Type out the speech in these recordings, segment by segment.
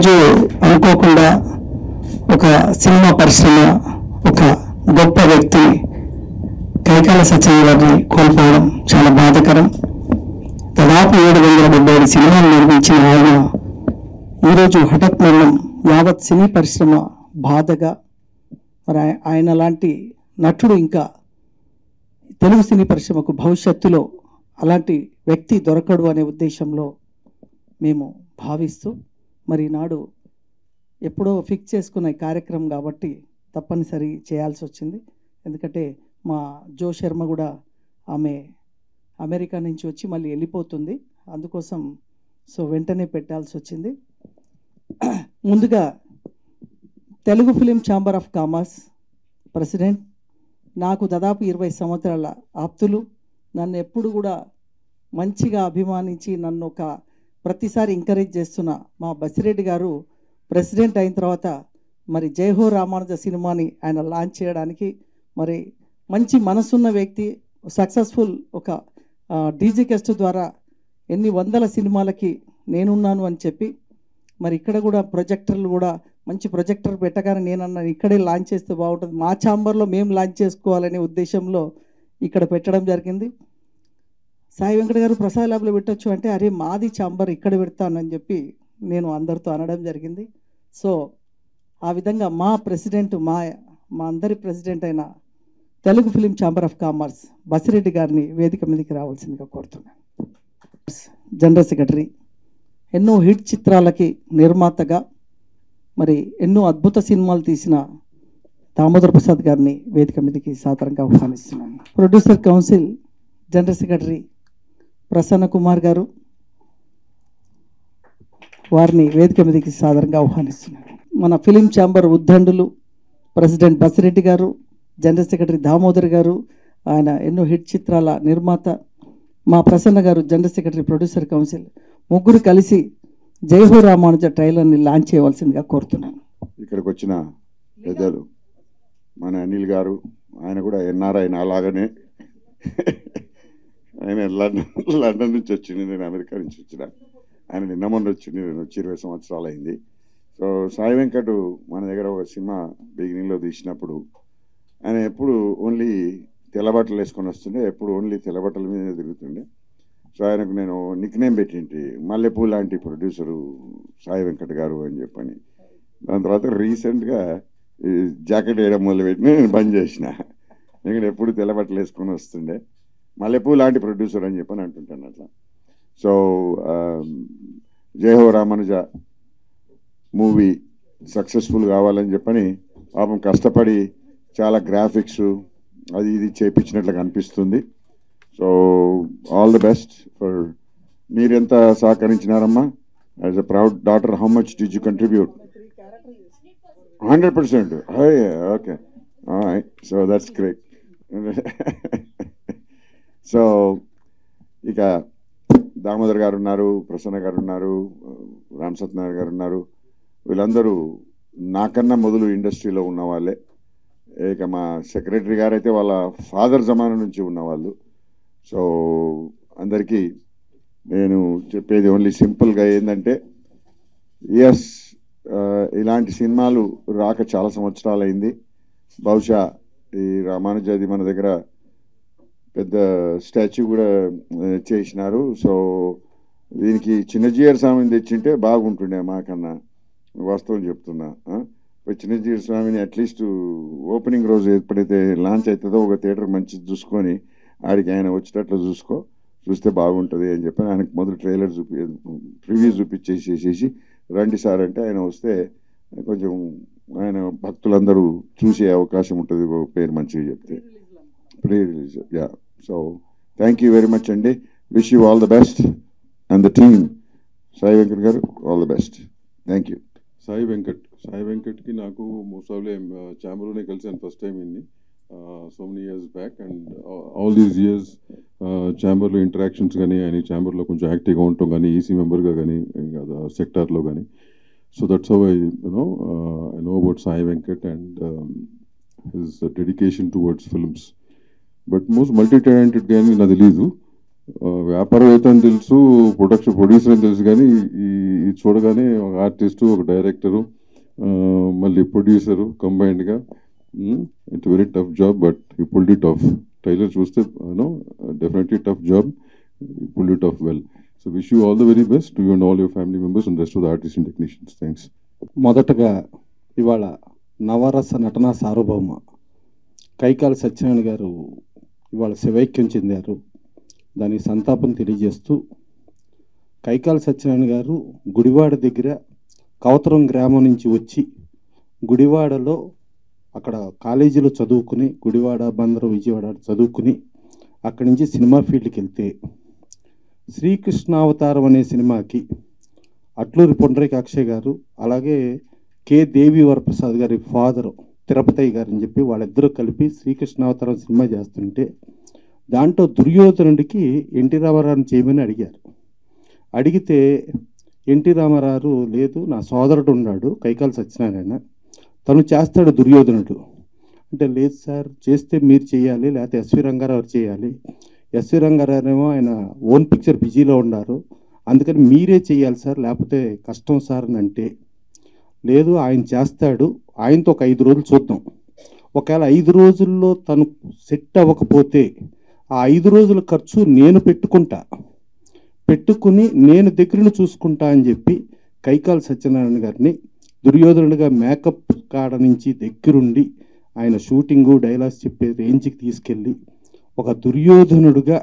ఈరోజు అనుకోకుండా ఒక సినిమా పరిశ్రమ ఒక గొప్ప వ్యక్తి కైకాల సత్యయ్య గారిని కోల్పోవడం చాలా బాధకరం. దాదాపు ఏడు వందల డెబ్బై ఐదు సినిమాలు నిర్మించిన ఆయన ఈరోజు హఠాత్ మరణం యావత్ సినీ పరిశ్రమ బాధగా. మరి ఆయన లాంటి నటుడు ఇంకా తెలుగు సినీ పరిశ్రమకు భవిష్యత్తులో అలాంటి వ్యక్తి దొరకడు అనే ఉద్దేశంలో మేము భావిస్తూ మరి నాడు ఎప్పుడో ఫిక్స్ చేసుకున్న కార్యక్రమం కాబట్టి తప్పనిసరి చేయాల్సి వచ్చింది. ఎందుకంటే మా జో శర్మ కూడా ఆమె అమెరికా నుంచి వచ్చి మళ్ళీ వెళ్ళిపోతుంది. అందుకోసం సో వెంటనే పెట్టాల్సి వచ్చింది. ముందుగా Telugu film chamber of commerce president నాకు దాదాపు ఇరవై సంవత్సరాల ఆప్తులు. నన్ను ఎప్పుడు కూడా మంచిగా అభిమానించి నన్ను ఒక ప్రతిసారి ఎంకరేజ్ చేస్తున్న మా బసిరెడ్డి గారు ప్రెసిడెంట్ అయిన తర్వాత మరి జయహో రామానుజ సినిమాని ఆయన లాంచ్ చేయడానికి మరి మంచి మనసున్న వ్యక్తి సక్సెస్ఫుల్ ఒక డీజీ కెస్ట్ ద్వారా ఎన్ని వందల సినిమాలకి నేనున్నాను అని చెప్పి మరి ఇక్కడ కూడా ప్రొజెక్టర్లు కూడా మంచి ప్రొజెక్టర్ పెట్టగానే నేనన్నాను ఇక్కడే లాంచ్ చేస్తే బాగుంటుంది. మా ఛాంబర్లో మేము లాంచ్ చేసుకోవాలనే ఉద్దేశంలో ఇక్కడ పెట్టడం జరిగింది. సాయి వెంకట గారు ప్రసాద్ ల్యాబ్లో పెట్టొచ్చు అంటే అరే మాది ఛాంబర్ ఇక్కడ పెడతానని చెప్పి నేను అందరితో అనడం జరిగింది. సో ఆ విధంగా మా ప్రెసిడెంట్ మా మా అందరి ప్రెసిడెంట్ అయిన Telugu film chamber of commerce Basireddy గారిని వేదిక మీదకి రావాల్సిందిగా కోరుతున్నాను. జనరల్ సెక్రటరీ ఎన్నో హిట్ చిత్రాలకి నిర్మాతగా మరి ఎన్నో అద్భుత సినిమాలు తీసిన దామోదర్ ప్రసాద్ గారిని వేదిక మీదకి సాధారణంగా ఆహ్వానిస్తున్నాను. Producer council general secretary Prasanna Kumar గారు వారిని వేదిక మీదకి సాధారణంగా ఆహ్వానిస్తున్నాను మన ఫిలిం ఛాంబర్ ఉద్దండులు ప్రెసిడెంట్ బసిరెడ్డి గారు జనరల్ సెక్రటరీ దామోదర్ గారు ఆయన ఎన్నో హిట్ చిత్రాల నిర్మాత మా ప్రసన్న గారు జనరల్ సెక్రటరీ ప్రొడ్యూసర్ కౌన్సిల్ ముగ్గురు కలిసి జయహో రామానుజ ట్రైలర్ని లాంచ్ చేయవలసిందిగా కోరుతున్నాను. ఇక్కడికి వచ్చిన పెద్దలు మన అనిల్ గారు ఆయన కూడా ఎన్ఆర్ఐ అలాగనే ఆయన లండన్ లండన్ నుంచి వచ్చింది నేను అమెరికా నుంచి వచ్చిన. ఆయన నిన్న మొన్న వచ్చింది నేను వచ్చి ఇరవై సంవత్సరాలు అయింది. సో సాయి వెంకట్ మన దగ్గర ఒక సినిమా బిగినింగ్లో తీసినప్పుడు ఆయన ఎప్పుడు ఓన్లీ తెల్లబట్టలు వేసుకొని వస్తుండే ఎప్పుడు ఓన్లీ తెల్లబట్టల మీదనే తిరుగుతుండే. సో ఆయనకు నేను నిక్ నేమ్ పెట్టింటి మల్లెపూ లాంటి ప్రొడ్యూసరు సాయి వెంకట్ గారు అని చెప్పని. దాని తర్వాత రీసెంట్గా ఈ జాకెట్ వేయడం మొదలుపెట్టిన నేను బంద్ చేసిన. నేను ఎప్పుడు తెల్లబట్టలు వేసుకొని వస్తుండే. మల్లెపూ లాంటి ప్రొడ్యూసర్ అని చెప్పని అంటుంటాను అట్లా. So um, Jayaho Ramanuja movie successful కావాలని చెప్పని పాపం కష్టపడి చాలా గ్రాఫిక్స్ అది ఇది చేపించినట్లుగా అనిపిస్తుంది. So all the best for మీరెంత సహకరించినారమ్మా? As a proud daughter how much did you contribute hundred percent okay so that's great so ఇక దామోదర్ గారు ఉన్నారు ప్రసన్న గారు ఉన్నారు రామ్ సత్యనారాయణ గారు ఉన్నారు. వీళ్ళందరూ నాకన్నా మొదలు ఇండస్ట్రీలో ఉన్న వాళ్ళే ఇక మా సెక్రటరీ గారు అయితే వాళ్ళ ఫాదర్ జమానా నుంచి ఉన్నవాళ్ళు. సో అందరికీ నేను చెప్పేది ఓన్లీ సింపుల్గా ఏంటంటే ఎస్ ఇలాంటి సినిమాలు రాక చాలా సంవత్సరాలు అయింది బహుశా ఈ రామానుజాది మన దగ్గర పెద్ద స్టాచ్యూ కూడా చేసినారు. సో దీనికి చిన్నజీయర్ స్వామిని తెచ్చింటే బాగుంటుండే మాకన్నా. వాస్తవం చెప్తున్నా చిన్నజీయర్ స్వామిని అట్లీస్ట్ ఓపెనింగ్ రోజు ఎప్పుడైతే లాంచ్ అవుతుందో ఒక థియేటర్ మంచిది చూసుకొని ఆడికి ఆయన వచ్చేటట్లు చూసుకో చూస్తే బాగుంటుంది అని చెప్పి ఆయనకు మొదలు ట్రైలర్ చూపి ప్రివ్యూ చూపించేసేసేసి రండి సార్ అంటే ఆయన వస్తే కొంచెం ఆయన భక్తులందరూ చూసే అవకాశం ఉంటుంది పేరు మంచిగా చెప్తే. Pre release yeah so thank you very much అండి wish you all the best and the team Sai Venkat గారు all the best thank you Sai Venkat Sai వెంకట్కి నాకు మోస్ట్ ఆఫ్లీ ఛాంబర్లోనే కలిసాను ఫస్ట్ టైం ఇన్ని so many years back and all these years ఛాంబర్లో interactions కానీ ఆయన ఛాంబర్లో కొంచెం యాక్టివ్గా ఉండటం కానీ ఈసీ మెంబర్గా కానీ సెక్టార్లో కానీ so that's how I you know I know about Sai Venkat and his dedication towards films but most multi talented కానీ నాకు తెలీదు. వ్యాపారవేత్త అని తెలుసు ప్రొడక్షన్ ప్రొడ్యూసర్ అని తెలుసు కానీ ఈ ఇది చూడగానే ఒక ఆర్టిస్టు ఒక డైరెక్టరు మళ్ళీ producer కంబైన్డ్గా it very tough job but he pulled off trailer చూస్తే నో డెఫినెట్లీ టఫ్ జాబ్ ఇప్పుడు it off well so wish you all the very best you and all your family members and rest of the artist and technicians thanks మొదటగా ఇవాళ నవరస నటన సార్వభౌమ. కైకాల సత్యనారాయణ గారు ఇవాళ శివైక్యం చెందారు. దానికి సంతాపం తెలియజేస్తూ కైకాల సత్యనారాయణ గారు గుడివాడ దగ్గర కవతరం గ్రామం నుంచి వచ్చి గుడివాడలో అక్కడ కాలేజీలో చదువుకుని గుడివాడ బందరు విజయవాడ చదువుకుని అక్కడి నుంచి సినిమా ఫీల్డ్కి వెళ్తే శ్రీకృష్ణావతారం అనే సినిమాకి అట్లూరి పొండరేక అక్షయ్ గారు అలాగే కె. దేవి వరప్రసాద్ గారి ఫాదరు తిరుపతయ్య గారు అని చెప్పి వాళ్ళిద్దరూ కలిపి శ్రీకృష్ణావతారం సినిమా చేస్తుంటే దాంట్లో దుర్యోధనుడికి ఎన్టీ రామారావుని చేయమని అడిగారు. అడిగితే ఎన్టీ రామారావు లేదు నా సోదరుడు ఉన్నాడు కైకాల సత్యనారాయణ తను చేస్తాడు దుర్యోధనుడు. అంటే లేదు సార్ చేస్తే మీరు చేయాలి లేకపోతే ఎస్వి రంగారావు చేయాలి. ఎస్వి రంగారావు ఏమో ఆయన ఓన్ పిక్చర్ బిజీలో ఉన్నారు. అందుకని మీరే చేయాలి సార్ లేకపోతే కష్టం సార్ అని అంటే లేదు ఆయన చేస్తాడు ఆయనతో ఒక ఐదు రోజులు చూద్దాం. ఒకవేళ ఐదు రోజుల్లో తను సెట్ అవ్వకపోతే ఆ ఐదు రోజుల ఖర్చు నేను పెట్టుకుంటా. పెట్టుకుని నేను దగ్గరను చూసుకుంటా అని చెప్పి కైకాల సత్యనారాయణ గారిని దుర్యోధనుడిగా మేకప్ కాడ నుంచి దగ్గరుండి ఆయన షూటింగు డైలాగ్స్ చెప్పే రేంజ్కి తీసుకెళ్ళి ఒక దుర్యోధనుడుగా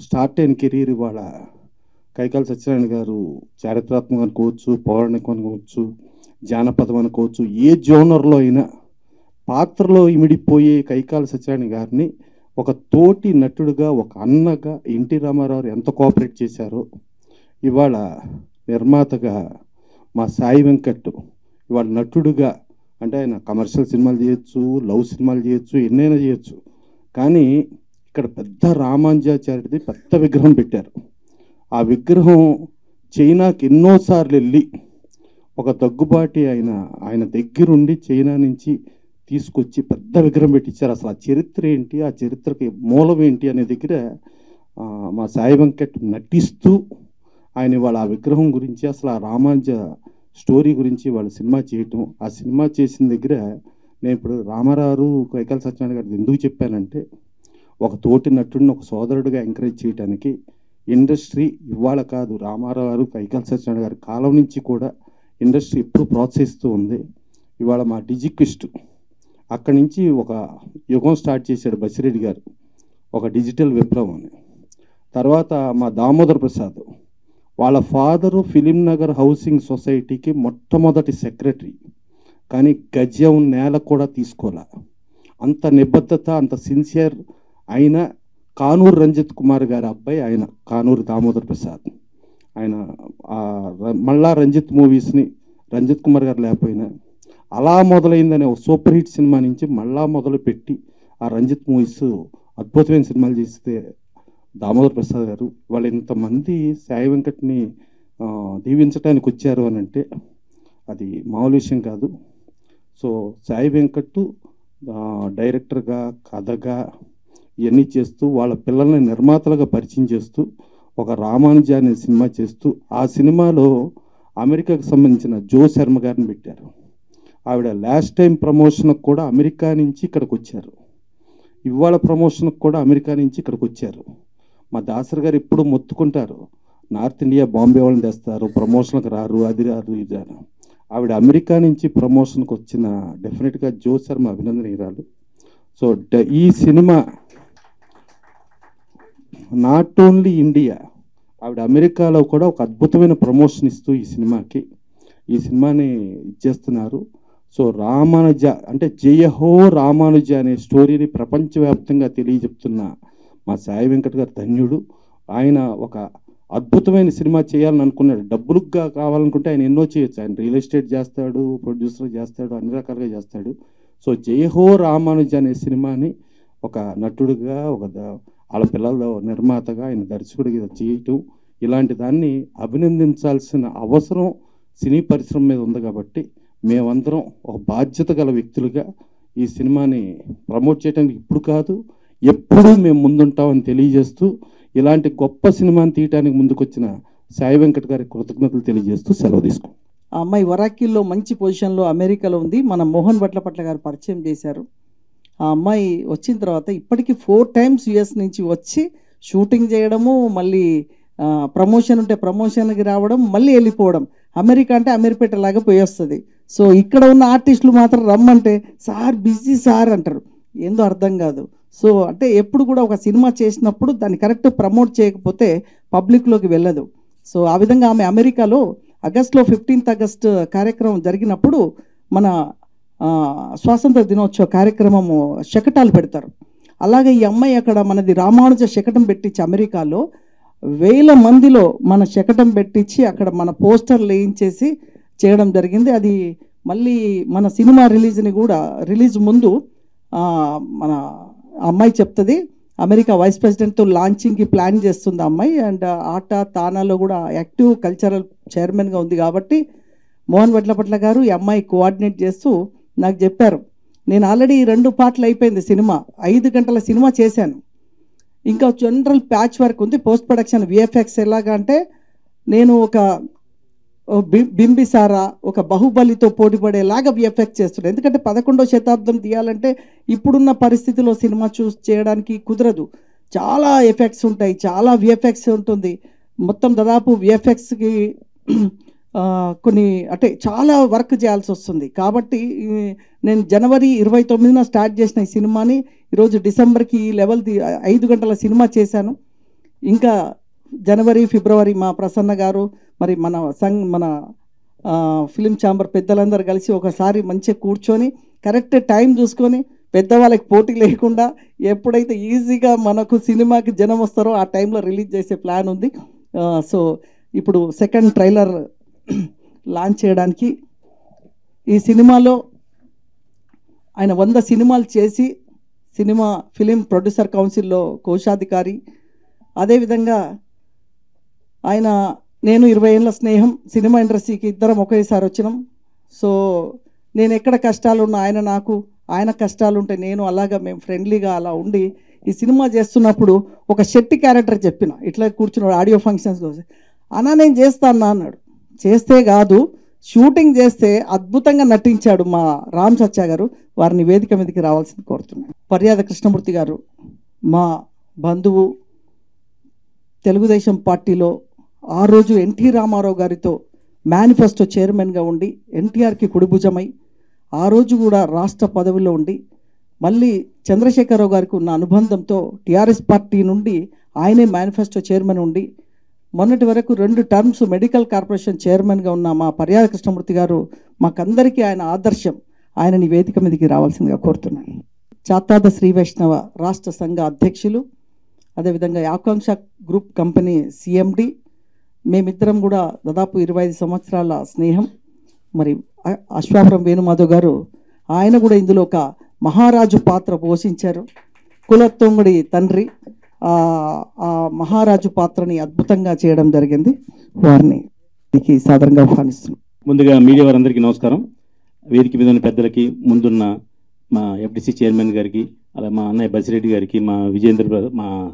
స్టార్ట్ అయిన కెరీర్ ఇవాళ కైకాల సత్యనారాయణ గారు చారిత్రాత్మకం అనుకోవచ్చు పౌరాణికం అనుకోవచ్చు జానపదం అనుకోవచ్చు. ఏ జోనర్లో అయినా పాత్రలో ఇమిడిపోయే కైకాల సత్యనారాయణ గారిని ఒక తోటి నటుడుగా ఒక అన్నగా ఎన్టీ రామారావు ఎంత కోఆపరేట్ చేశారో ఇవాళ నిర్మాతగా మా సాయి వెంకట్ ఇవాళ నటుడుగా అంటే ఆయన కమర్షియల్ సినిమాలు చేయొచ్చు లవ్ సినిమాలు చేయొచ్చు ఎన్నైనా చేయొచ్చు. కానీ ఇక్కడ పెద్ద రామాంజాచార్యుడిది పెద్ద విగ్రహం పెట్టారు. ఆ విగ్రహం చైనాకి ఎన్నోసార్లు వెళ్ళి ఒక దగ్గుబాటి ఆయన ఆయన దగ్గరుండి చైనా నుంచి తీసుకొచ్చి పెద్ద విగ్రహం పెట్టించారు అసలు ఆ చరిత్ర ఏంటి? ఆ చరిత్రకి మూలం ఏంటి అనే దగ్గర మా సాయి వెంకట్ నటిస్తూ ఆయన వాళ్ళ ఆ విగ్రహం గురించి అసలు ఆ రామానుజ స్టోరీ గురించి వాళ్ళ సినిమా చేయటం ఆ సినిమా చేసిన దగ్గర నేను ఇప్పుడు రామారావు కైకాల సత్యనారాయణ గారు ఎందుకు చెప్పానంటే ఒక తోటి నటుడిని ఒక సోదరుడిగా ఎంకరేజ్ చేయడానికి ఇండస్ట్రీ ఇవాళ కాదు రామారావు గారు కైకాల సత్యనారాయణ గారి కాలం నుంచి కూడా ఇండస్ట్రీ ఎప్పుడు ప్రోత్సహిస్తూ ఉంది. ఇవాళ మా డిజిక్విస్ట్ అక్కడి నుంచి ఒక యుగం స్టార్ట్ చేశాడు బసిరెడ్డి గారు. ఒక డిజిటల్ విప్లవం అని. తర్వాత మా దామోదర్ ప్రసాద్. వాళ్ళ ఫాదరు ఫిలిం నగర్ హౌసింగ్ సొసైటీకి మొట్టమొదటి సెక్రటరీ. కానీ గజం నేల కూడా తీసుకోలే. అంత నిబద్ధత అంత సిన్సియర్ అయిన కానూరు రంజిత్ కుమార్ గారి అబ్బాయి ఆయన కానూరు దామోదర్ ప్రసాద్. ఆయన మళ్ళా రంజిత్ మూవీస్ని రంజిత్ కుమార్ గారు లేకపోయినా అలా మొదలైందనే ఒక సూపర్ హిట్ సినిమా నుంచి మళ్ళా మొదలు పెట్టి ఆ రంజిత్ మూవీస్ అద్భుతమైన సినిమాలు చేస్తే దామోదర్ ప్రసాద్ గారు వాళ్ళు ఇంతమంది సాయి వెంకట్ని దీవించడానికి వచ్చారు అని అంటే అది మామూలు విషయం కాదు. సో సాయి వెంకట్ డైరెక్టర్గా కథగా ఇవన్నీ చేస్తూ వాళ్ళ పిల్లల్ని నిర్మాతలుగా పరిచయం చేస్తూ ఒక రామానుజ అనే సినిమా చేస్తూ ఆ సినిమాలో అమెరికాకు సంబంధించిన జో శర్మ గారిని పెట్టారు. ఆవిడ లాస్ట్ టైం ప్రమోషన్కి కూడా అమెరికా నుంచి ఇక్కడికి వచ్చారు. ఇవాళ ప్రమోషన్కి కూడా అమెరికా నుంచి ఇక్కడికి వచ్చారు. మా దాసర్ గారు ఎప్పుడు మొత్తుకుంటారు. నార్త్ ఇండియా బాంబే వాళ్ళని తెస్తారు ప్రమోషన్కి రారు అది రారు ఇది రారు. ఆవిడ అమెరికా నుంచి ప్రమోషన్కి వచ్చిన డెఫినెట్గా జో శర్మ అభినందనీయురాలు. సో డ- ఈ సినిమా నాట్ ఓన్లీ ఇండియా ఆవిడ అమెరికాలో కూడా ఒక అద్భుతమైన ప్రమోషన్ ఇస్తూ ఈ సినిమాకి. ఈ సినిమాని ఇచ్చేస్తున్నారు సో రామానుజ అంటే జయహో రామానుజ అనే స్టోరీని ప్రపంచవ్యాప్తంగా తెలియజెప్తున్న మా సాయి వెంకట్ గారు ధన్యుడు. ఆయన ఒక అద్భుతమైన సినిమా చేయాలని అనుకున్నాడు. డబ్బులుగా కావాలనుకుంటే ఆయన ఎన్నో చేయొచ్చు. ఆయన రియల్ ఎస్టేట్ చేస్తాడు ప్రొడ్యూసర్ చేస్తాడు అన్ని రకాలుగా చేస్తాడు. సో జయహో రామానుజ అనే సినిమాని ఒక నటుడుగా ఒక వాళ్ళ పిల్లల్లో నిర్మాతగా ఆయన దర్శకుడిగా చేయటం ఇలాంటి దాన్ని అభినందించాల్సిన అవసరం సినీ పరిశ్రమ మీద ఉంది కాబట్టి మేమందరం ఒక బాధ్యత గల వ్యక్తులుగా ఈ సినిమాని ప్రమోట్ చేయడానికి ఇప్పుడు కాదు ఎప్పుడూ మేము ముందుంటామని తెలియజేస్తూ ఇలాంటి గొప్ప సినిమాని తీయటానికి ముందుకొచ్చిన సాయి వెంకట్ గారి కృతజ్ఞతలు తెలియజేస్తూ సెలవు తీసుకో ఆ అమ్మాయి వరాకిల్లో మంచి పొజిషన్లో అమెరికాలో ఉంది. మన మోహన్ భట్లపట్ల గారు పరిచయం చేశారు. ఆ అమ్మాయి వచ్చిన తర్వాత ఇప్పటికీ ఫోర్ టైమ్స్ యుఎస్ నుంచి వచ్చి షూటింగ్ చేయడము మళ్ళీ ప్రమోషన్ ఉంటే ప్రమోషన్కి రావడం మళ్ళీ వెళ్ళిపోవడం. అమెరికా అంటే అమీర్పేట లాగా పోయి వస్తుంది సో ఇక్కడ ఉన్న ఆర్టిస్టులు మాత్రం రమ్మంటే సార్ బిజీ సార్ అంటారు. ఏందో అర్థం కాదు. సో అంటే ఎప్పుడు కూడా ఒక సినిమా చేసినప్పుడు దాన్ని కరెక్ట్ ప్రమోట్ చేయకపోతే పబ్లిక్లోకి వెళ్ళదు. సో ఆ విధంగా ఆమె అమెరికాలో ఆగస్ట్లో ఫిఫ్టీన్త్ ఆగస్ట్ కార్యక్రమం జరిగినప్పుడు మన స్వాతంత్ర దినోత్సవ కార్యక్రమము శకటాలు పెడతారు. అలాగే ఈ అమ్మాయి అక్కడ మనది రామానుజ శకటం పెట్టించి అమెరికాలో వేల మందిలో మన శకటం పెట్టించి అక్కడ మన పోస్టర్లు వేయించేసి చేయడం జరిగింది. అది మళ్ళీ మన సినిమా రిలీజ్ని కూడా రిలీజ్ ముందు మన అమ్మాయి చెప్తుంది అమెరికా వైస్ ప్రెసిడెంట్తో లాంచింగ్కి ప్లాన్ చేస్తుంది అమ్మాయి. అండ్ ఆట తానాలో కూడా యాక్టివ్ కల్చరల్ చైర్మన్గా ఉంది కాబట్టి మోహన్ వడ్లపట్ల గారు ఈ అమ్మాయి కోఆర్డినేట్ చేస్తూ నాకు చెప్పారు. నేను ఆల్రెడీ రెండు పాటలు అయిపోయింది సినిమా. ఐదు గంటల సినిమా చేశాను. ఇంకా జనరల్ ప్యాచ్ వర్క్ ఉంది. పోస్ట్ ప్రొడక్షన్ విఎఫ్ఎక్స్ ఎలాగా అంటే నేను ఒక బి- బింబిసారా ఒక బాహుబలితో పోటీపడేలాగా విఎఫ్ఎక్స్ చేస్తున్నాను ఎందుకంటే పదకొండో శతాబ్దం తీయాలంటే ఇప్పుడున్న పరిస్థితిలో సినిమా చూస్ చేయడానికి కుదరదు. చాలా ఎఫెక్ట్స్ ఉంటాయి. చాలా విఎఫ్ఎక్స్ ఉంటుంది. మొత్తం దాదాపు విఎఫ్ఎక్స్కి కొన్ని అంటే చాలా వర్క్ చేయాల్సి వస్తుంది. కాబట్టి నేను జనవరి ఇరవై తొమ్మిదిన స్టార్ట్ చేసిన ఈ సినిమాని ఈరోజు డిసెంబర్కి ఈ లెవెల్ ది- ఐదు గంటల సినిమా చేశాను. ఇంకా జనవరి ఫిబ్రవరి మా ప్రసన్న గారు మరి మన సంగ్ మన ఫిలిం ఛాంబర్ పెద్దలందరూ కలిసి ఒకసారి మంచిగా కూర్చొని కరెక్ట్ టైం చూసుకొని పెద్దవాళ్ళకి పోటీ లేకుండా ఎప్పుడైతే ఈజీగా మనకు సినిమాకి జనం వస్తారో ఆ టైంలో రిలీజ్ చేసే ప్లాన్ ఉంది. సో ఇప్పుడు సెకండ్ ట్రైలర్ లాంచ్ చేయడానికి ఈ సినిమాలో ఆయన వంద సినిమాలు చేసి సినిమా ఫిలిం ప్రొడ్యూసర్ కౌన్సిల్లో కోశాధికారి. అదేవిధంగా ఆయన నేను ఇరవై ఏళ్ళ స్నేహం సినిమా ఇండస్ట్రీకి ఇద్దరం ఒకేసారి వచ్చినాం. సో నేను ఎక్కడ కష్టాలు ఉన్నా ఆయన నాకు ఆయన కష్టాలు ఉంటే నేను అలాగా మేము ఫ్రెండ్లీగా అలా ఉండి ఈ సినిమా చేస్తున్నప్పుడు ఒక శెట్టి క్యారెక్టర్ చెప్పిన. ఇట్లా కూర్చున్నాడు ఆడియో ఫంక్షన్స్ అన్నా నేను చేస్తాను అన్నాడు. చేస్తే కాదు షూటింగ్ చేస్తే అద్భుతంగా నటించాడు మా రామ్ సత్య గారు. వారిని వేదిక మీదకి రావాల్సింది కోరుతున్నాను. పర్యాద కృష్ణమూర్తి గారు మా బంధువు తెలుగుదేశం పార్టీలో ఆ రోజు ఎన్టీ రామారావు గారితో మేనిఫెస్టో చైర్మన్గా ఉండి ఎన్టీఆర్కి కుడిభుజమై ఆ రోజు కూడా రాష్ట్ర పదవిలో ఉండి మళ్ళీ చంద్రశేఖరరావు గారికి ఉన్న అనుబంధంతో టీఆర్ఎస్ పార్టీ నుండి ఆయనే మేనిఫెస్టో చైర్మన్ ఉండి మొన్నటి వరకు రెండు టర్మ్స్ మెడికల్ కార్పొరేషన్ చైర్మన్గా ఉన్న మా పర్యాద కృష్ణమూర్తి గారు మాకందరికీ ఆయన ఆదర్శం. ఆయనని వేదిక మీదకి రావాల్సిందిగా కోరుతున్నాను. చాతాద శ్రీ వైష్ణవ రాష్ట్ర సంఘ అధ్యక్షులు అదేవిధంగా ఆకాంక్ష గ్రూప్ కంపెనీ సిఎండి మేమిద్దరం కూడా దాదాపు ఇరవై ఐదు సంవత్సరాల స్నేహం. మరి అశ్వాపురం వేణుమాధవ్ గారు ఆయన కూడా ఇందులో ఒక మహారాజు పాత్ర పోషించారు. కులత్తొంగుడి తండ్రి మహారాజు పాత్రని అద్భుతంగా చేయడం జరిగింది. వారిని దీనికి ఆహ్వానిస్తున్నాం. ముందుగా మీడియా వారందరికీ నమస్కారం. వేదిక మీద ఉన్న పెద్దలకి ముందున్న మా ఎఫ్డిసి చైర్మన్ గారికి అలా మా అన్నయ్య బసిరెడ్డి గారికి మా విజేంద్ర ప్ర- మా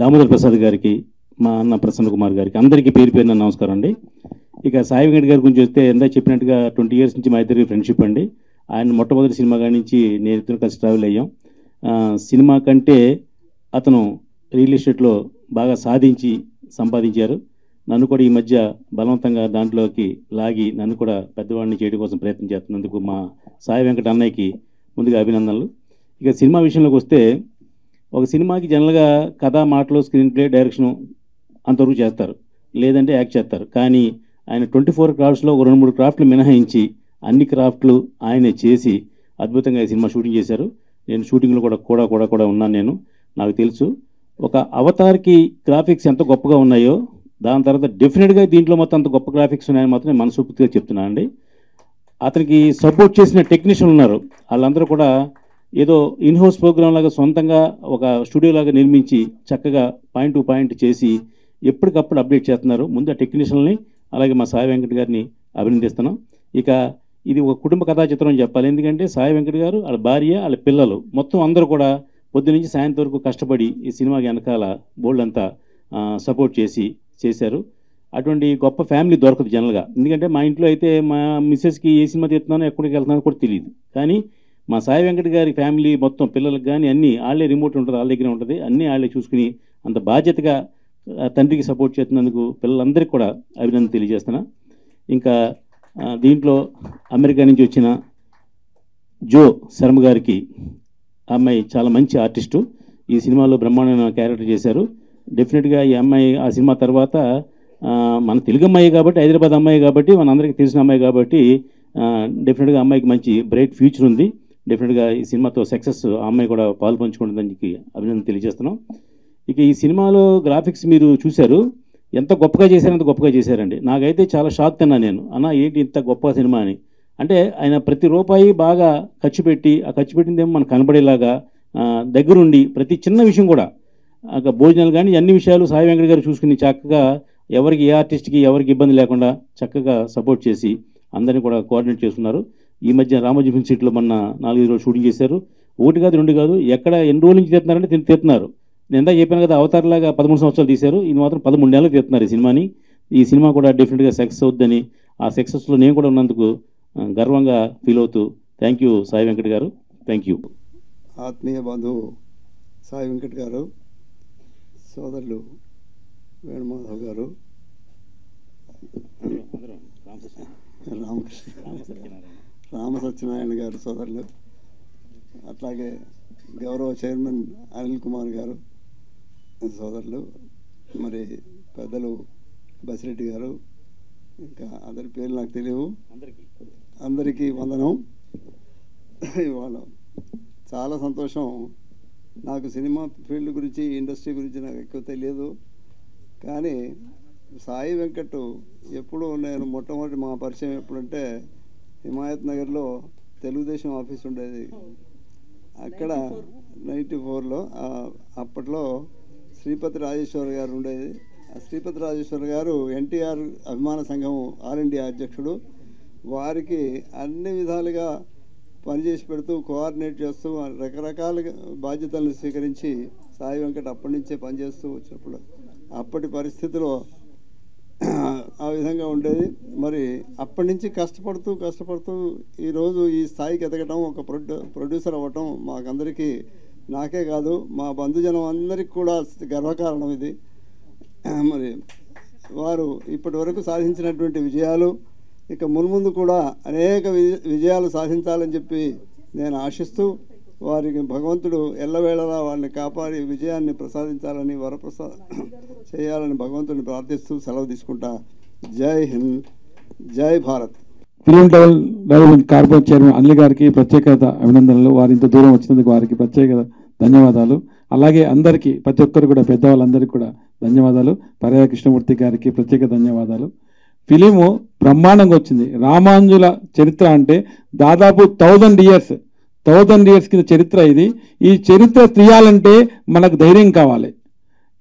దామోదర్ ప్రసాద్ గారికి మా అన్న ప్రసన్న కుమార్ గారికి అందరికీ పేరు పేరున నమస్కారం అండి. ఇక సాయి వెంకట్ గారి గురించి వస్తే ఎందా చెప్పినట్టుగా ట్వంటీ ఇయర్స్ నుంచి మా ఇద్దరికి ఫ్రెండ్షిప్ అండి. ఆయన మొట్టమొదటి సినిమా కాడి నుంచి నేను ఇద్దరు కలిసి ట్రావెల్ అయ్యాం. సినిమా కంటే అతను రియల్ ఎస్టేట్లో బాగా సాధించి సంపాదించారు. నన్ను కూడా ఈ మధ్య బలవంతంగా దాంట్లోకి లాగి నన్ను కూడా పెద్దవాడిని చేయడం కోసం ప్రయత్నం చేస్తున్నందుకు మా సాయి వెంకట అన్నయ్యకి ముందుగా అభినందనలు. ఇక సినిమా విషయంలోకి వస్తే ఒక సినిమాకి జనరల్గా కథ మాటలు స్క్రీన్ ప్లే డైరెక్షన్ అంతవరకు చేస్తారు. లేదంటే యాక్ట్ చేస్తారు. కానీ ఆయన ట్వంటీ ఫోర్ క్రాఫ్ట్స్లో ఒక రెండు మూడు క్రాఫ్ట్లు మినహాయించి అన్ని క్రాఫ్ట్లు ఆయనే చేసి అద్భుతంగా ఈ సినిమా షూటింగ్ చేశారు. నేను షూటింగ్లో కూడా కూడా కూడా కూడా ఉన్నాను నేను. నాకు తెలుసు. ఒక అవతార్కి గ్రాఫిక్స్ ఎంత గొప్పగా ఉన్నాయో దాని తర్వాత డెఫినెట్గా దీంట్లో మొత్తం అంత గొప్ప గ్రాఫిక్స్ ఉన్నాయని మాత్రం నేను మనస్ఫూర్తిగా చెప్తున్నాను అండి. అతనికి సపోర్ట్ చేసిన టెక్నీషియన్ ఉన్నారు. వాళ్ళందరూ కూడా ఏదో ఇన్హౌస్ ప్రోగ్రామ్ లాగా సొంతంగా ఒక స్టూడియో లాగా నిర్మించి చక్కగా పాయింట్ టు పాయింట్ చేసి ఎప్పటికప్పుడు అప్డేట్ చేస్తున్నారు. ముందు ఆ టెక్నీషియన్ని అలాగే మా సాయి వెంకట్ గారిని అభినందిస్తున్నాం. ఇక ఇది ఒక కుటుంబ కథా చిత్రం చెప్పాలి. ఎందుకంటే సాయి వెంకట్ గారు వాళ్ళ భార్య వాళ్ళ పిల్లలు మొత్తం అందరూ కూడా పొద్దు నుంచి సాయంత్రం వరకు కష్టపడి ఈ సినిమాకి వెనకాల బోల్డ్ అంతా సపోర్ట్ చేసి చేశారు. అటువంటి గొప్ప ఫ్యామిలీ దొరకదు జనరల్గా. ఎందుకంటే మా ఇంట్లో అయితే మా మిస్సెస్కి ఏ సినిమా తీస్తున్నానో ఎక్కడికి వెళ్తున్నానో కూడా తెలియదు కానీ మా సాయి వెంకట గారి ఫ్యామిలీ మొత్తం పిల్లలకు కానీ అన్నీ వాళ్ళే రిమోట్ ఉంటుంది వాళ్ళ దగ్గర ఉంటుంది. అన్నీ వాళ్ళే చూసుకుని అంత బాధ్యతగా తండ్రికి సపోర్ట్ చేస్తున్నందుకు పిల్లలందరికీ కూడా అభినందన తెలియజేస్తున్నా. ఇంకా దీంట్లో అమెరికా నుంచి వచ్చిన జో శర్మ గారికి అమ్మాయి చాలా మంచి ఆర్టిస్టు. ఈ సినిమాలో బ్రహ్మాండమైన క్యారెక్టర్ చేశారు. డెఫినెట్గా ఈ అమ్మాయి ఆ సినిమా తర్వాత మన తెలుగు అమ్మాయి కాబట్టి హైదరాబాద్ అమ్మాయి కాబట్టి మన అందరికీ తెలిసిన అమ్మాయి కాబట్టి డెఫినెట్గా అమ్మాయికి మంచి బ్రైట్ ఫ్యూచర్ ఉంది. డెఫినెట్గా ఈ సినిమాతో సక్సెస్ ఆ అమ్మాయి కూడా పాలు పంచుకుంటుందని అభినందన తెలియజేస్తున్నాం. ఇక ఈ సినిమాలో గ్రాఫిక్స్ మీరు చూశారు. ఎంత గొప్పగా చేశారు అంత గొప్పగా చేశారండి. నాకైతే చాలా షాక్ తిన్నా నేను. అన్న ఏంటి ఇంత గొప్ప సినిమా అని. అంటే ఆయన ప్రతి రూపాయి బాగా ఖర్చు పెట్టి ఆ ఖర్చు పెట్టిందేమో మనకు కనబడేలాగా దగ్గరుండి ప్రతి చిన్న విషయం కూడా భోజనాలు కానీ అన్ని విషయాలు సాయి వెంకట గారు చూసుకుని చక్కగా ఎవరికి ఏ ఆర్టిస్ట్కి ఎవరికి ఇబ్బంది లేకుండా చక్కగా సపోర్ట్ చేసి అందరినీ కూడా కోఆర్డినేట్ చేస్తున్నారు. ఈ మధ్య రామోజీ ఫిల్మ్ సిటీలో మొన్న నాలుగైదు రోజులు షూటింగ్ చేశారు. ఒకటి కాదు రెండు కాదు ఎక్కడ ఎన్ని రోజుల నుంచి తీస్తున్నారంటే తిని తీస్తున్నారు. నేను ఎంత చెప్పాను కదా అవతారలాగా పదమూడు సంవత్సరాలు తీశారు. ఇది మాత్రం పదమూడు నెలలు తీస్తున్నారు ఈ సినిమాని. ఈ సినిమా కూడా డెఫినెట్గా సక్సెస్ అవుద్దని ఆ సక్సెస్లో నేను కూడా ఉన్నందుకు గర్వంగా ఫీల్ అవుతూ థ్యాంక్ యూ సాయి వెంకట్ గారు. థ్యాంక్ యూ ఆత్మీయ బంధువు సాయి వెంకట్ గారు సోదరులు వేణుమాధవ్ గారు రామకృష్ణ రామ సత్యనారాయణ గారు సోదరులు అట్లాగే గౌరవ చైర్మన్ అనిల్ కుమార్ గారు సోదరులు మరి పెద్దలు బసిరెడ్డి గారు ఇంకా అందరి పేర్లు నాకు తెలియవు. అందరికీ. అందరికీ వందనం. ఇవాళ చాలా సంతోషం. నాకు సినిమా ఫీల్డ్ గురించి ఇండస్ట్రీ గురించి నాకు ఎక్కువ తెలియదు. కానీ సాయి వెంకట్ ఎప్పుడు నేను మొట్టమొదటి మా పరిచయం ఎప్పుడంటే హిమాయత్ నగర్లో తెలుగుదేశం ఆఫీస్ ఉండేది. అక్కడ నైంటీ ఫోర్లో అప్పట్లో శ్రీపతి రాజేశ్వర్ గారు ఉండేది. ఆ శ్రీపతి రాజేశ్వర్ గారు ఎన్టీఆర్ అభిమాన సంఘం ఆల్ ఇండియా అధ్యక్షుడు. వారికి అన్ని విధాలుగా పనిచేసి పెడుతూ కోఆర్డినేట్ చేస్తూ రకరకాల బాధ్యతలను స్వీకరించి సాయి వెంకట అప్పటి నుంచే పనిచేస్తూ వచ్చినప్పుడు అప్పటి పరిస్థితిలో ఆ విధంగా ఉండేది. మరి అప్పటి నుంచి కష్టపడుతూ కష్టపడుతూ ఈరోజు ఈ స్థాయికి ఎదగటం ఒక ప్రొడ్యూ ప్రొడ్యూసర్ అవ్వటం మాకందరికీ నాకే కాదు. మా బంధుజనం అందరికీ కూడా గర్వకారణం ఇది. మరి వారు ఇప్పటి వరకు సాధించినటువంటి విజయాలు ఇక మున్ముందు కూడా అనేక విజయాలు సాధించాలని చెప్పి నేను ఆశిస్తూ వారికి భగవంతుడు ఎల్లవేళలా వారిని కాపాడి విజయాన్ని ప్రసాదించాలని వరప్రసా చేయాలని భగవంతుడిని ప్రార్థిస్తూ సెలవు తీసుకుంటా. జై హింద్ జై భారత్. ఫిలిం డెవల్ డెవలప్మెంట్ కార్పొరేట్ చైర్మన్ అనిల్ గారికి ప్రత్యేకత అభినందనలు. వారు ఇంత దూరం వచ్చినందుకు వారికి ప్రత్యేక ధన్యవాదాలు. అలాగే అందరికీ ప్రతి ఒక్కరు కూడా పెద్దవాళ్ళందరికీ కూడా ధన్యవాదాలు. పర్యాయ కృష్ణమూర్తి గారికి ప్రత్యేక ధన్యవాదాలు. ఫిలిము బ్రహ్మాండంగా వచ్చింది. రామాంజుల చరిత్ర అంటే దాదాపు థౌజండ్ ఇయర్స్ థౌజండ్ ఇయర్స్ కింద చరిత్ర ఇది. ఈ చరిత్ర తీయాలంటే మనకు ధైర్యం కావాలి.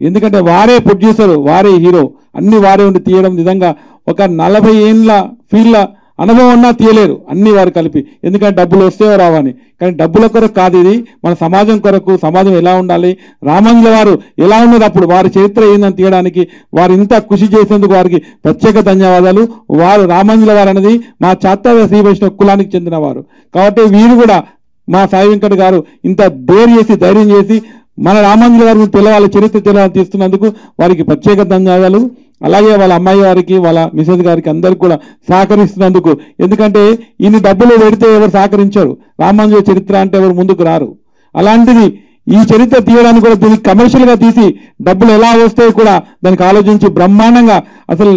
ఎందుకంటే వారే ప్రొడ్యూసర్ వారే హీరో అన్ని వారే ఉండి తీయడం నిజంగా ఒక నలభై ఏళ్ళ ఫీల్డ్ల అనుభవం ఉన్నా తీయలేరు. అన్ని వారు కలిపి. ఎందుకంటే డబ్బులు వస్తే రావని. కానీ డబ్బుల కొరకు కాదు ఇది. మన సమాజం కొరకు సమాజం ఎలా ఉండాలి రామంజుల వారు ఎలా ఉన్నది అప్పుడు వారి చరిత్ర ఏందని తీయడానికి వారు ఇంత కృషి చేసేందుకు వారికి ప్రత్యేక ధన్యవాదాలు. వారు రామంజుల వారు అనేది మా చాత్తార శ్రీ వైష్ణవ కులానికి చెందిన వారు. కాబట్టి వీరు కూడా మా సాయి వెంకట్ గారు ఇంత డేర్ చేసి ధైర్యం చేసి మన రామాంజలి గారు పిల్లవాళ్ళ చరిత్ర తెలవాలని తీస్తున్నందుకు వారికి ప్రత్యేక ధన్యవాదాలు. అలాగే వాళ్ళ అమ్మాయి గారికి వాళ్ళ మిసెస్ గారికి అందరికి కూడా సహకరిస్తున్నందుకు. ఎందుకంటే ఇన్ని డబ్బులు పెడితే ఎవరు సహకరించారు. రామానుజ చరిత్ర అంటే ఎవరు ముందుకు రారు. అలాంటిది ఈ చరిత్ర తీయడానికి కూడా దీన్ని కమర్షియల్గా తీసి డబ్బులు ఎలా వస్తాయి కూడా దానికి ఆలోచించి బ్రహ్మాండంగా అసలు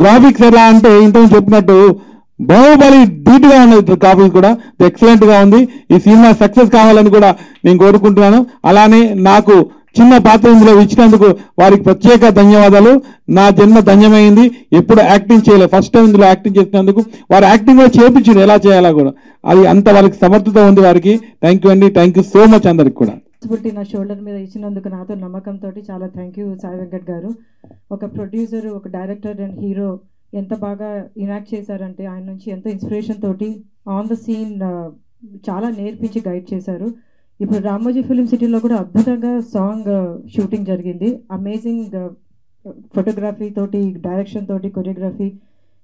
గ్రాఫిక్స్ ఎలా అంటే ఇంతకు చెప్పినట్టు బాహుబలి డీట్గా గా ఉన్నది గ్రాఫిక్స్ కూడా. ఎక్సలెంట్గా ఉంది. ఈ సినిమా సక్సెస్ కావాలని కూడా నేను కోరుకుంటున్నాను. అలానే నాకు చిన్న పాత్ర ఇందులో ఇచ్చినందుకు వారికి ప్రత్యేక ధన్యవాదాలు. నా జన్మ ధన్యమైంది. ఎప్పుడు యాక్టింగ్ చేయలేదు ఫస్ట్ టైం ఇందులో యాక్టింగ్ చేసినందుకు వారు యాక్టింగ్ కూడా చేపించింది ఎలా చేయాలా కూడా. అది అంత వారికి సమర్థత ఉంది వారికి. థ్యాంక్ యూ అండి. థ్యాంక్ యూ సో మచ్ అందరికి కూడా. పుట్టిన నా షోల్డర్ మీద ఇచ్చినందుకు నాతో నమ్మకంతో చాలా థ్యాంక్ యూ సాయి వెంకట్ గారు. ఒక ప్రొడ్యూసర్ ఒక డైరెక్టర్ అండ్ హీరో ఎంత బాగా ఇనాక్ట్ చేశారంటే ఆయన నుంచి ఎంతో ఇన్స్పిరేషన్ తోటి ఆన్ ద సీన్ చాలా నేర్పించి గైడ్ చేశారు. ఇప్పుడు రామోజీ ఫిలిం సిటీలో కూడా అద్భుతంగా సాంగ్ uh, షూటింగ్ జరిగింది. అమేజింగ్ ఫోటోగ్రఫీ uh, తోటి డైరెక్షన్ తోటి కొరియోగ్రఫీ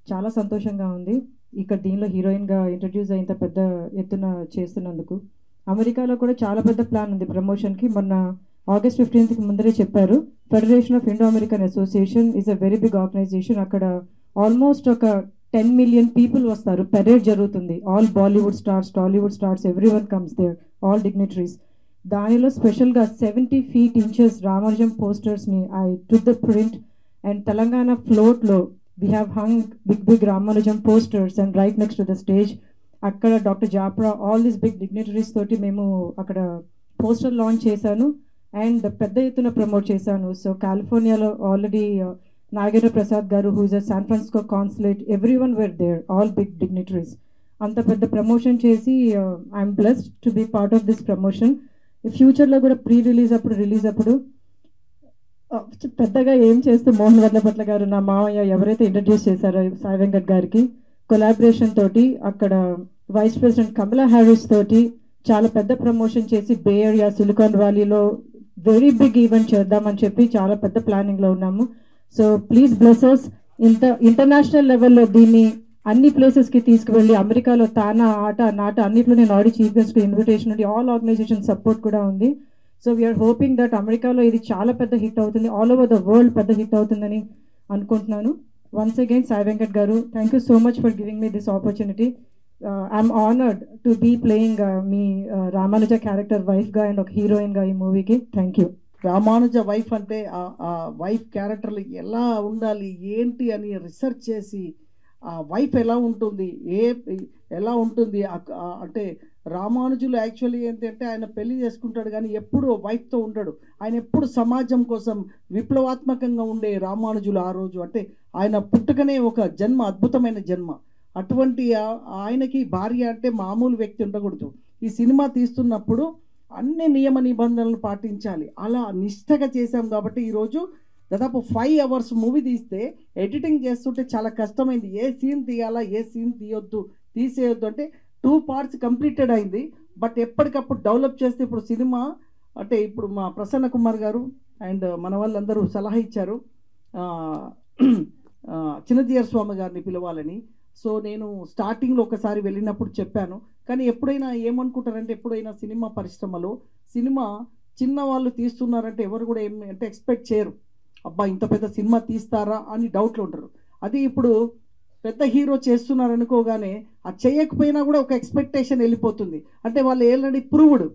చాలా సంతోషంగా ఉంది. ఇక్కడ దీనిలో హీరోయిన్గా ఇంట్రడ్యూస్ అయ్యేంత పెద్ద ఎత్తున చేస్తున్నందుకు. అమెరికాలో కూడా చాలా పెద్ద ప్లాన్ ఉంది ప్రమోషన్కి మొన్న ఆగస్ట్ ఫిఫ్టీన్త్కి ముందరే చెప్పారు. Federation of Indo American association is a very big organization అక్కడ ఆల్మోస్ట్ ఒక టెన్ మిలియన్ పీపుల్ వస్తారు. పెరేడ్ జరుగుతుంది. All Bollywood stars Tollywood stars every one comes there all dignitaries దానిలో స్పెషల్గా seventy feet inches Ramanujam పోస్టర్స్ని I to the print and Telangana ఫ్లోట్లో we have hung big big Ramanujam posters and right next to the stage అక్కడ doctor Japra all these big dignitaries తోటి మేము అక్కడ poster launch చేశాను and పెద్ద ఎత్తున promote చేశాను. So కాలిఫోర్నియాలో already Nagendra Prasad గారు who's a San Francisco consulate every one were there all big dignitaries అంత పెద్ద ప్రమోషన్ చేసి I'm blessed to be part of this promotion ఫ్యూచర్లో కూడా ప్రీ రిలీజ్ అప్పుడు రిలీజ్ అప్పుడు పెద్దగా ఏం చేస్తే మోహన్ వర్లపట్ల గారు నా మామయ్య ఎవరైతే ఇంట్రడ్యూస్ చేశారో సాయి వెంకట్ గారికి కొలాబరేషన్ తోటి అక్కడ వైస్ ప్రెసిడెంట్ కమలా హ్యారిస్ తోటి చాలా పెద్ద ప్రమోషన్ చేసి బే ఏరియా సిలికాన్ వ్యాలీలో వెరీ బిగ్ ఈవెంట్ చేద్దామని చెప్పి చాలా పెద్ద ప్లానింగ్లో ఉన్నాము. సో ప్లీజ్ బ్లెసర్స్ ఇంత ఇంటర్నేషనల్ లెవెల్లో దీన్ని అన్ని ప్లేసెస్కి తీసుకువెళ్ళి అమెరికాలో తానా ఆట నాట అన్నిట్లో నేను ఆడి చీఫ్ గెస్ట్ ఇన్విటేషన్ ఉంది ఆల్ ఆర్గనైజేషన్ సపోర్ట్ కూడా ఉంది. సో వీఆర్ హోపింగ్ దట్ అమెరికాలో ఇది చాలా పెద్ద హిట్ అవుతుంది ఆల్ ఓవర్ ద వరల్డ్ పెద్ద హిట్ అవుతుందని అనుకుంటున్నాను. వన్స్ అగైన్ సాయి వెంకట్ గారు thank you so much for giving me this opportunity I'm honoured to be playing me Ramanuja character వైఫ్గా అండ్ ఒక హీరోయిన్గా ఈ మూవీకి థ్యాంక్ యూ రామానుజ వైఫ్ అంటే ఆ వైఫ్ క్యారెక్టర్లు ఎలా ఉండాలి ఏంటి అని రీసెర్చ్ చేసి ఆ వైఫ్ ఎలా ఉంటుంది? ఏ ఎలా ఉంటుంది? అంటే రామానుజులు యాక్చువల్లీ ఏంటంటే ఆయన పెళ్ళి చేసుకుంటాడు కానీ ఎప్పుడు వైఫ్తో ఉంటాడు ఆయన ఎప్పుడు సమాజం కోసం విప్లవాత్మకంగా ఉండే రామానుజులు ఆ రోజు. అంటే ఆయన పుట్టుకనే ఒక జన్మ అద్భుతమైన జన్మ. అటువంటి ఆయనకి భార్య అంటే మామూలు వ్యక్తి ఉండకూడదు. ఈ సినిమా తీస్తున్నప్పుడు అన్ని నియమ నిబంధనలు పాటించాలి. అలా నిష్టగా చేశాం కాబట్టి ఈరోజు దాదాపు ఫైవ్ అవర్స్ మూవీ తీస్తే ఎడిటింగ్ చేస్తుంటే చాలా కష్టమైంది. ఏ సీన్ తీయాలా ఏ సీన్ తీయొద్దు తీసేయొద్దు అంటే టూ పార్ట్స్ కంప్లీటెడ్ అయింది. బట్ ఎప్పటికప్పుడు డెవలప్ చేస్తే ఇప్పుడు సినిమా అంటే ఇప్పుడు మా ప్రసన్న కుమార్ గారు అండ్ మన వాళ్ళందరూ సలహా ఇచ్చారు. ఆ, చిన్నజీయర్ స్వామి గారిని పిలవాలని. సో నేను స్టార్టింగ్లో ఒకసారి వెళ్ళినప్పుడు చెప్పాను. కానీ ఎప్పుడైనా ఏమనుకుంటారంటే ఎప్పుడైనా సినిమా పరిశ్రమలో సినిమా చిన్న వాళ్ళు తీస్తున్నారంటే ఎవరు కూడా ఏం అంటే ఎక్స్పెక్ట్ చేయరు. అబ్బా ఇంత పెద్ద సినిమా తీస్తారా అని డౌట్లు ఉంటారు. అది ఇప్పుడు పెద్ద హీరో చేస్తున్నారు అనుకోగానే ఆ చేయకపోయినా కూడా ఒక ఎక్స్పెక్టేషన్ వెళ్ళిపోతుంది. అంటే వాళ్ళు ఏంటంటే ప్రూవ్డ్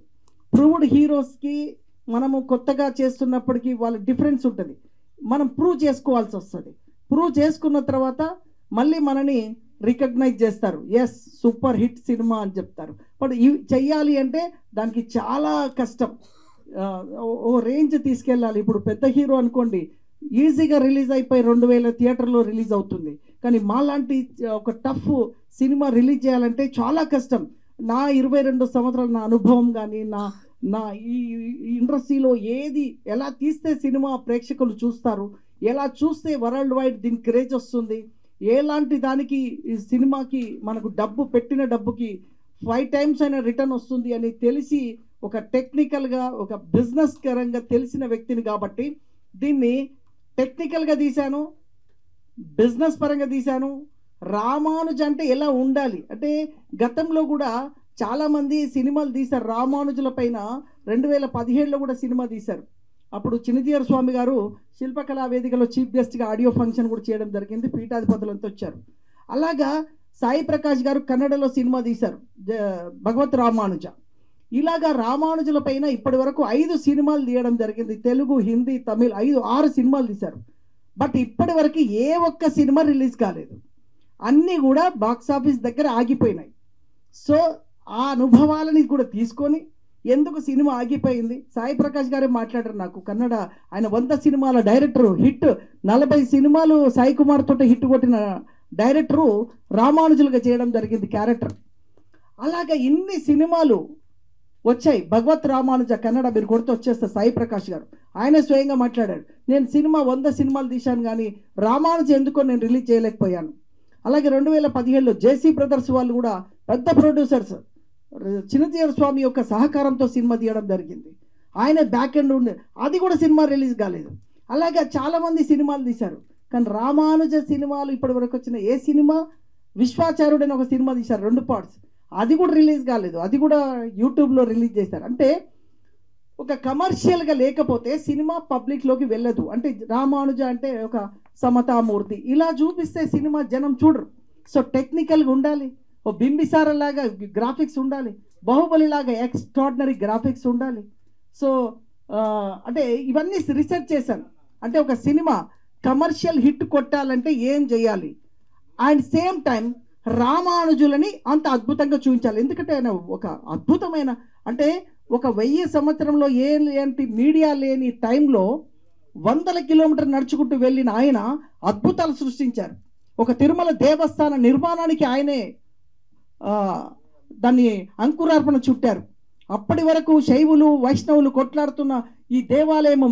ప్రూవ్డ్ హీరోస్కి మనము కొత్తగా చేస్తున్నప్పటికీ వాళ్ళ డిఫరెన్స్ ఉంటుంది. మనం ప్రూవ్ చేసుకోవాల్సి వస్తుంది. ప్రూవ్ చేసుకున్న తర్వాత మళ్ళీ మనని రికగ్నైజ్ చేస్తారు. ఎస్ సూపర్ హిట్ సినిమా అని చెప్తారు. బట్ ఇవి చెయ్యాలి అంటే దానికి చాలా కష్టం. ఓ రేంజ్ తీసుకెళ్ళాలి. ఇప్పుడు పెద్ద హీరో అనుకోండి ఈజీగా రిలీజ్ అయిపోయి రెండు వేల థియేటర్లో రిలీజ్ అవుతుంది. కానీ మాలాంటి ఒక టఫ్ సినిమా రిలీజ్ చేయాలంటే చాలా కష్టం. నా ఇరవై రెండు సంవత్సరాల నా అనుభవం కానీ నా నా ఈ ఇండస్ట్రీలో ఏది ఎలా తీస్తే సినిమా ప్రేక్షకులు చూస్తారు ఎలా చూస్తే వరల్డ్ వైడ్ దీని క్రేజ్ వస్తుంది ఎలాంటి దానికి ఈ సినిమాకి మనకు డబ్బు పెట్టిన డబ్బుకి ఫైవ్ టైమ్స్ అయినా రిటర్న్ వస్తుంది అని తెలిసి ఒక టెక్నికల్గా ఒక బిజినెస్ కరంగా తెలిసిన వ్యక్తిని కాబట్టి దీన్ని టెక్నికల్గా తీశాను బిజినెస్ పరంగా తీశాను. రామానుజ అంటే ఎలా ఉండాలి? అంటే గతంలో కూడా చాలామంది సినిమాలు తీశారు. రామానుజుల పైన రెండు వేల పదిహేడులో కూడా సినిమా తీశారు. అప్పుడు చిన్నజీయర్ స్వామి గారు శిల్పకళా వేదికలో చీఫ్ గెస్ట్గా ఆడియో ఫంక్షన్ కూడా చేయడం జరిగింది. పీఠాధిపతులంతా వచ్చారు. అలాగా సాయి ప్రకాష్ గారు కన్నడలో సినిమా తీశారు. భగవత్ రామానుజ. ఇలాగా రామానుజుల పైన ఇప్పటి వరకు ఐదు సినిమాలు తీయడం జరిగింది. తెలుగు హిందీ తమిళ్ ఐదు ఆరు సినిమాలు తీశారు. బట్ ఇప్పటి వరకు ఏ ఒక్క సినిమా రిలీజ్ కాలేదు. అన్నీ కూడా బాక్స్ ఆఫీస్ దగ్గర ఆగిపోయినాయి. సో ఆ అనుభవాలని కూడా తీసుకొని ఎందుకు సినిమా ఆగిపోయింది? సాయి ప్రకాష్ గారే మాట్లాడారు నాకు. కన్నడ ఆయన వంద సినిమాల డైరెక్టరు హిట్. నలభై సినిమాలు సాయి కుమార్ తోట హిట్ కొట్టిన డైరెక్టరు రామానుజులుగా చేయడం జరిగింది క్యారెక్టర్. అలాగా ఇన్ని సినిమాలు వచ్చాయి. భగవత్ రామానుజ కన్నడ మీరు కొడితే వచ్చేస్తే సాయి ప్రకాష్ గారు. ఆయన స్వయంగా మాట్లాడాడు. నేను సినిమా వంద సినిమాలు తీశాను కానీ రామానుజ ఎందుకో నేను రిలీజ్ చేయలేకపోయాను. అలాగే రెండు వేల పదిహేడులో జేసీ బ్రదర్స్ వాళ్ళు కూడా పెద్ద ప్రొడ్యూసర్స్. చిన్నతీర స్వామి యొక్క సహకారంతో సినిమా తీయడం జరిగింది. ఆయన బ్యాక్ ఎండ్ ఉండే అది కూడా సినిమా రిలీజ్ కాలేదు. అలాగే చాలామంది సినిమాలు తీశారు. కానీ రామానుజ సినిమాలు ఇప్పటి వరకు వచ్చిన ఏ సినిమా? విశ్వాచారుడు అని ఒక సినిమా తీశారు. రెండు పార్ట్స్. అది కూడా రిలీజ్ కాలేదు. అది కూడా యూట్యూబ్లో రిలీజ్ చేశారు. అంటే ఒక కమర్షియల్గా లేకపోతే సినిమా పబ్లిక్లోకి వెళ్ళదు. అంటే రామానుజ అంటే ఒక సమతామూర్తి. ఇలా చూపిస్తే సినిమా జనం చూడరు. సో టెక్నికల్గా ఉండాలి. ఓ బింబిసార లాగా గ్రాఫిక్స్ ఉండాలి. బాహుబలి లాగా ఎక్స్ట్రాడినరీ గ్రాఫిక్స్ ఉండాలి. సో అంటే ఇవన్నీ రీసెర్చ్ చేశాను. అంటే ఒక సినిమా కమర్షియల్ హిట్ కొట్టాలంటే ఏం చేయాలి? అండ్ సేమ్ టైం రామానుజులని అంత అద్భుతంగా చూపించాలి. ఎందుకంటే ఆయన ఒక అద్భుతమైన అంటే ఒక వెయ్యి సంవత్సరంలో ఏ ఏంటి మీడియా లేని టైంలో వందల కిలోమీటర్ నడుచుకుంటూ వెళ్ళిన ఆయన అద్భుతాలు సృష్టించారు. ఒక తిరుమల దేవస్థాన నిర్మాణానికి ఆయనే దాన్ని అంకురార్పణ చుట్టారు. అప్పటి వరకు శైవులు వైష్ణవులు కొట్లాడుతున్న ఈ దేవాలయం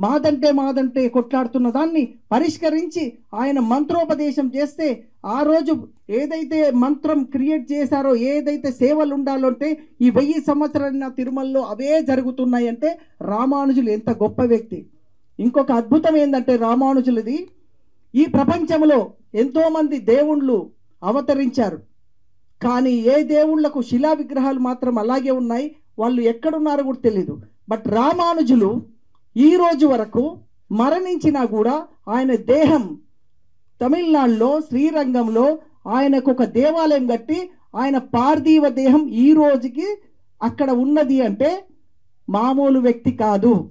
మాదంటే మాదంటే కొట్లాడుతున్న దాన్ని పరిష్కరించి ఆయన మంత్రోపదేశం చేస్తే ఆ రోజు ఏదైతే మంత్రం క్రియేట్ చేశారో ఏదైతే సేవలు ఉండాలో అంటే ఈ వెయ్యి సంవత్సరాల తిరుమలలో అవే జరుగుతున్నాయంటే రామానుజులు ఎంత గొప్ప వ్యక్తి. ఇంకొక అద్భుతం ఏంటంటే రామానుజులది ఈ ప్రపంచంలో ఎంతోమంది దేవుళ్ళు అవతరించారు. కానీ ఏ దేవుళ్ళకు శిలా విగ్రహాలు మాత్రం అలాగే ఉన్నాయి వాళ్ళు ఎక్కడున్నారో కూడా తెలియదు బట్ రామానుజులు ఈ రోజు వరకు మరణించినా కూడా ఆయన దేహం తమిళనాడులో శ్రీరంగంలో ఆయనకు ఒక దేవాలయం కట్టి ఆయన పార్థివ దేహం ఈ రోజుకి అక్కడ ఉన్నది అంటే మామూలు వ్యక్తి కాదు.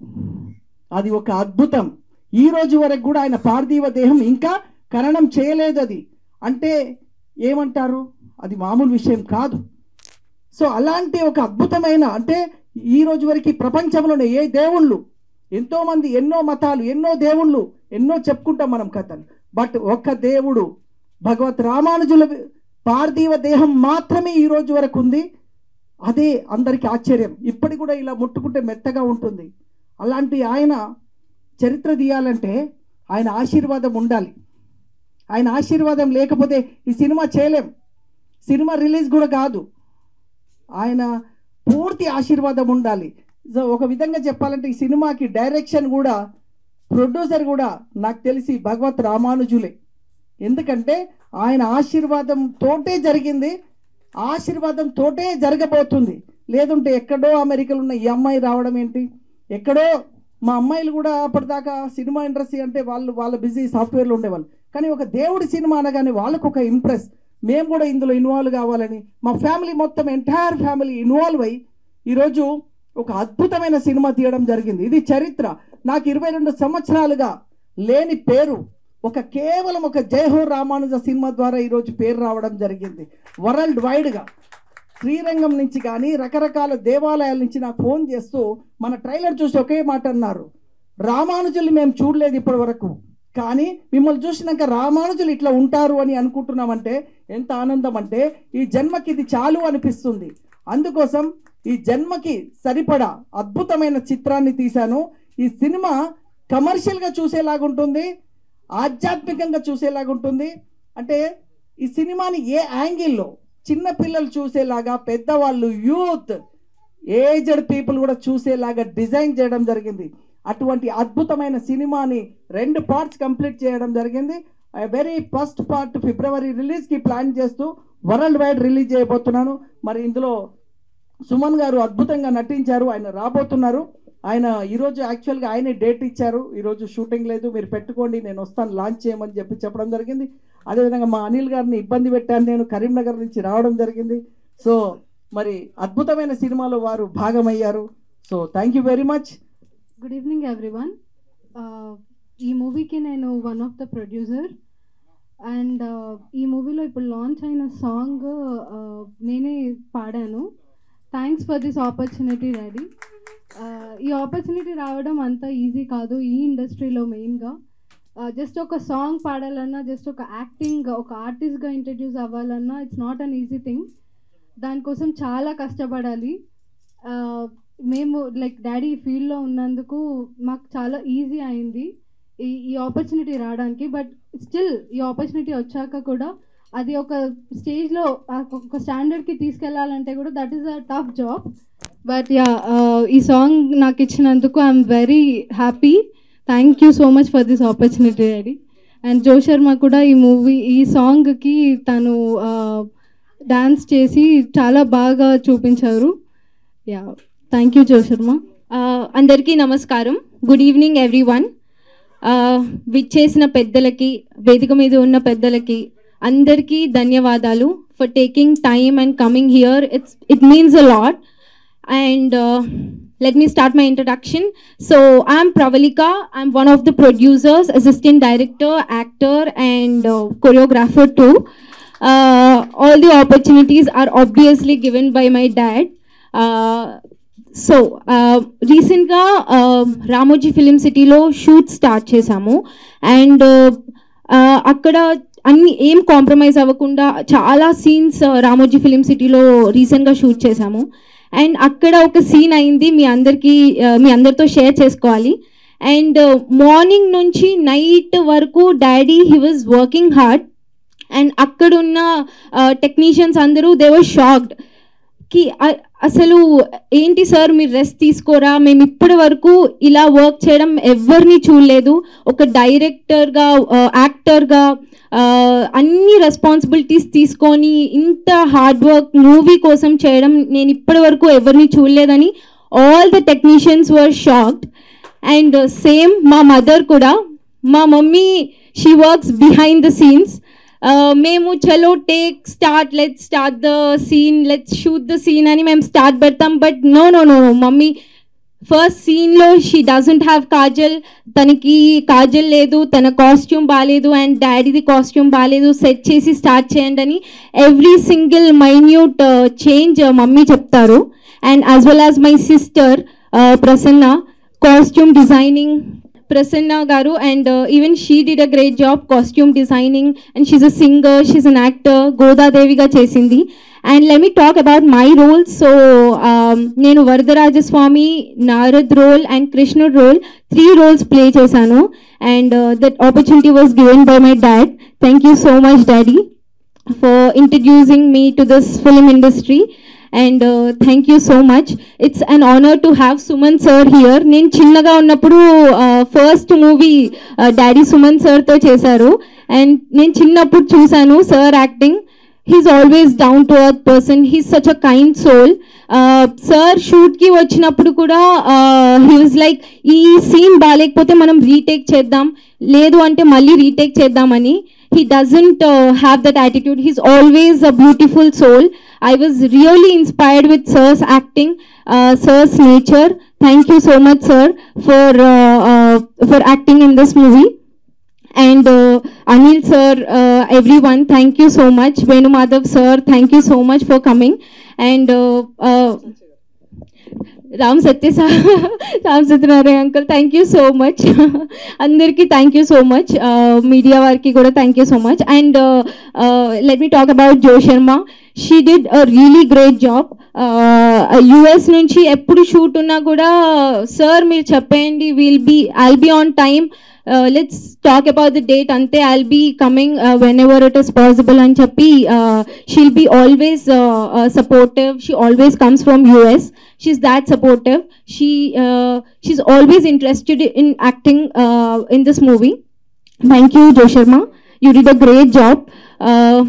అది ఒక అద్భుతం. ఈ రోజు వరకు కూడా ఆయన పార్థివ దేహం ఇంకా ఖననం చేయలేదు అది. అంటే ఏమంటారు? అది మామూలు విషయం కాదు. సో అలాంటి ఒక అద్భుతమైన అంటే ఈ రోజు వరకు ప్రపంచంలోనే ఏ దేవుళ్ళు ఎంతోమంది ఎన్నో మతాలు ఎన్నో దేవుళ్ళు ఎన్నో చెప్పుకుంటాం మనం కథలు. బట్ ఒక్క దేవుడు భగవత్ రామానుజుల పార్థివ దేహం మాత్రమే ఈ రోజు వరకు ఉంది. అదే అందరికీ ఆశ్చర్యం. ఇప్పటి కూడా ఇలా ముట్టుకుంటే మెత్తగా ఉంటుంది. అలాంటి ఆయన చరిత్ర తీయాలంటే ఆయన ఆశీర్వాదం ఉండాలి. ఆయన ఆశీర్వాదం లేకపోతే ఈ సినిమా చేయలేం. సినిమా రిలీజ్ కూడా కాదు. ఆయన పూర్తి ఆశీర్వాదం ఉండాలి. సో ఒక విధంగా చెప్పాలంటే ఈ సినిమాకి డైరెక్షన్ కూడా ప్రొడ్యూసర్ కూడా నాకు తెలిసి భగవత్ రామానుజులే. ఎందుకంటే ఆయన ఆశీర్వాదం తోటే జరిగింది ఆశీర్వాదం తోటే జరగబోతుంది. లేదంటే ఎక్కడో అమెరికాలో ఉన్న ఈ అమ్మాయి రావడం ఏంటి? ఎక్కడో మా అమ్మాయిలు కూడా అప్పటిదాకా సినిమా ఇండస్ట్రీ అంటే వాళ్ళు వాళ్ళ బిజీ సాఫ్ట్వేర్లో ఉండేవాళ్ళు. కానీ ఒక దేవుడి సినిమా అనగానే వాళ్ళకు ఒక ఇంప్రెస్ మేము కూడా ఇందులో ఇన్వాల్వ్ కావాలని మా ఫ్యామిలీ మొత్తం ఎంటైర్ ఫ్యామిలీ ఇన్వాల్వ్ అయ్యి ఈరోజు ఒక అద్భుతమైన సినిమా తీయడం జరిగింది. ఇది చరిత్ర. నాకు ఇరవై రెండు సంవత్సరాలుగా లేని పేరు. ఒక కేవలం ఒక జయహో రామానుజ సినిమా ద్వారా ఈరోజు పేరు రావడం జరిగింది. వరల్డ్ వైడ్గా. శ్రీరంగం నుంచి కానీ రకరకాల దేవాలయాల నుంచి నాకు ఫోన్ చేస్తూ మన ట్రైలర్ చూసి ఒకే మాట అన్నారు రామానుజుల్ని మేము చూడలేదు ఇప్పటి వరకు కానీ మిమ్మల్ని చూసినాక రామానుజులు ఇట్లా ఉంటారు అని అనుకుంటున్నామంటే ఎంత ఆనందం అంటే ఈ జన్మకి ఇది చాలు అనిపిస్తుంది. అందుకోసం ఈ జన్మకి సరిపడా అద్భుతమైన చిత్రాన్ని తీశాను. ఈ సినిమా కమర్షియల్గా చూసేలాగుంటుంది ఆధ్యాత్మికంగా చూసేలాగుంటుంది. అంటే ఈ సినిమాని ఏ యాంగిల్లో చిన్న పిల్లలు చూసేలాగా పెద్దవాళ్ళు యూత్ ఏజ్డ్ పీపుల్ కూడా చూసేలాగా డిజైన్ చేయడం జరిగింది. అటువంటి అద్భుతమైన సినిమాని రెండు పార్ట్స్ కంప్లీట్ చేయడం జరిగింది. వెరీ ఫస్ట్ పార్ట్ ఫిబ్రవరి రిలీజ్కి ప్లాన్ చేస్తూ వరల్డ్ వైడ్ రిలీజ్ చేయబోతున్నాను. మరి ఇందులో సుమన్ గారు అద్భుతంగా నటించారు ఆయన రాబోతున్నారు. ఆయన ఈరోజు యాక్చువల్గా ఆయనే డేట్ ఇచ్చారు. ఈరోజు షూటింగ్ లేదు మీరు పెట్టుకోండి నేను వస్తాను లాంచ్ చేయమని చెప్పి చెప్పడం జరిగింది. అదేవిధంగా మా అనిల్ గారిని ఇబ్బంది పెట్టాను నేను కరీంనగర్ నుంచి రావడం జరిగింది. సో మరి అద్భుతమైన సినిమాలో వారు భాగమయ్యారు. So thank you very much good evening everyone ఈ మూవీకి నేను one of the producer and ఈ మూవీలో ఇప్పుడు లాంచ్ అయిన సాంగ్ uh, నేనే పాడాను. Thanks for this opportunity daddy ఈ ఆపర్చునిటీ రావడం అంత ఈజీ కాదు ఈ ఇండస్ట్రీలో మెయిన్గా జస్ట్ ఒక సాంగ్ పాడాలన్నా జస్ట్ ఒక యాక్టింగ్ ఒక ఆర్టిస్ట్గా ఇంట్రడ్యూస్ అవ్వాలన్నా it's not an easy thing దానికోసం చాలా కష్టపడాలి. Uh, మేము లైక్ డాడీ ఫీల్డ్లో ఉన్నందుకు మాకు చాలా ఈజీ అయింది ఈ ఈ ఆపర్చునిటీ రావడానికి. బట్ స్టిల్ ఈ ఆపర్చునిటీ వచ్చాక కూడా అది ఒక స్టేజ్లో ఒక స్టాండర్డ్కి తీసుకెళ్ళాలంటే కూడా that is a tough job but yeah ఈ సాంగ్ నాకు ఇచ్చినందుకు I'm very happy thank you so much for this opportunity daddy. And Joe Sharma కూడా ఈ మూవీ ఈ సాంగ్కి తను uh, డాన్స్ చేసి చాలా బాగా చూపించారు. Yeah థ్యాంక్ యూ జో శర్మ అందరికీ నమస్కారం గుడ్ ఈవినింగ్ ఎవ్రీవన్ విచ్చేసిన పెద్దలకి వేదిక మీద ఉన్న పెద్దలకి అందరికీ ధన్యవాదాలు for taking time and coming here it's it means a lot and let me start my introduction. So, I'm Pravalika. I'm one of the producers, assistant director, actor, and uh, choreographer too. Uh, all the opportunities are obviously given by my dad. Uh, So రీసెంట్గా Ramoji film సిటీలో shoot start చేశాము. And uh, uh, అక్కడ అన్ని ఏం compromise అవ్వకుండా చాలా scenes Ramoji film సిటీలో రీసెంట్గా షూట్ చేశాము. అండ్ అక్కడ ఒక సీన్ అయింది మీ అందరికీ uh, మీ అందరితో షేర్ చేసుకోవాలి. అండ్ మార్నింగ్ నుంచి నైట్ వరకు daddy he was working hard and అక్కడున్న టెక్నీషియన్స్ అందరూ దే వర్ షాక్డ్కి అసలు ఏంటి సార్ మీరు రెస్ట్ తీసుకోరా? మేము ఇప్పటి వరకు ఇలా వర్క్ చేయడం ఎవరిని చూడలేదు. ఒక డైరెక్టర్గా యాక్టర్గా అన్ని రెస్పాన్సిబిలిటీస్ తీసుకొని ఇంత హార్డ్ వర్క్ మూవీ కోసం చేయడం నేను ఇప్పటి వరకు ఎవరిని చూడలేదని all the technicians were shocked and same మా మదర్ కూడా మా mummy she works behind the scenes మేము చలో take start let start the scene let shoot the scene అని మేము స్టార్ట్ పెడతాం. But no no no mummy first సీన్లో she doesn't have kajal. తనకి కాజల్ లేదు తన కాస్ట్యూమ్ బాగాలేదు అండ్ డాడీది కాస్ట్యూమ్ బాగాలేదు సెట్ చేసి స్టార్ట్ చేయండి అని every single minute change mummy చెప్తారు. And as well as my sister Prasanna costume designing Prasanna garu and even she did a great job costume designing and she's a singer she's an actor గోదాదేవిగా చేసింది. And let me talk about my role so నేను Varadarajaswamy Narad role and కృష్ణుడ్ role three roles play చేశాను. And that opportunity was given by my dad thank you so much daddy for introducing me to this film industry. And thank you so much it's an honour to have Suman sir here నేను చిన్నగా ఉన్నప్పుడు first movie daddy Suman సార్తో చేశారు. And నేను చిన్నప్పుడు చూశాను sir acting he's always down to earth person he's such a kind soul sir షూట్కి వచ్చినప్పుడు కూడా హీ వాజ్ లైక్ ఈ సీన్ బాగాలేకపోతే మనం రీటేక్ చేద్దాం. లేదు అంటే మళ్ళీ రీటేక్ చేద్దామని. He doesn't have that attitude he's always a beautiful soul i was really inspired with sir's acting uh, sir's nature thank you so much sir for uh, uh, for acting in this movie and uh, anil sir uh, everyone thank you so much venu madhav sir thank you so much for coming and uh, uh, Ram Satya sir Ram Satyanarayana uncle thank you so much అందరికీ thank you so much media వారికి కూడా thank you so much and let me talk about Jo Sharma She did a really great job US నుంచి ఎప్పుడు shoot ఉన్నా కూడా sir మీరు చెప్పేయండి will be I'll be on time let's talk about the date అంతే I'll be coming whenever it is possible అని చెప్పి she'll be always supportive she always comes from US she's that supportive. She uh, she's always interested in acting uh, in this movie. Thank you joe sharma you did uh,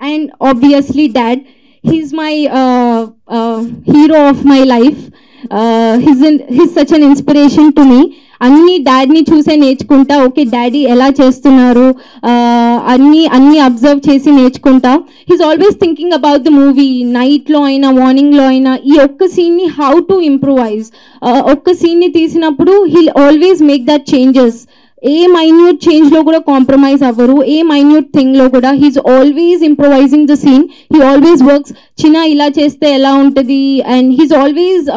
and obviously dad uh, and obviously dad he's my uh, uh, hero of my life. Uh, he's, in, he's such an inspiration to me. అన్ని డాడీని చూసే నేర్చుకుంటా. Okay daddy ఎలా చేస్తున్నారు? Uh, అన్ని అన్ని observe చేసి నేర్చుకుంటా. He's always thinking about the movie నైట్లో అయినా మార్నింగ్లో అయినా ఈ ఒక్క సీన్ని హౌ టు ఇంప్రూవైజ్ ఒక్క సీన్ని తీసినప్పుడు he'll always make that changes A minute చేంజ్లో కూడా కాంప్రమైజ్ అవ్వరు. ఏ మైన్యూట్ థింగ్లో కూడా he's always improvising the scene he always works చిన్న ఇలా చేస్తే ఎలా ఉంటుంది? And he's always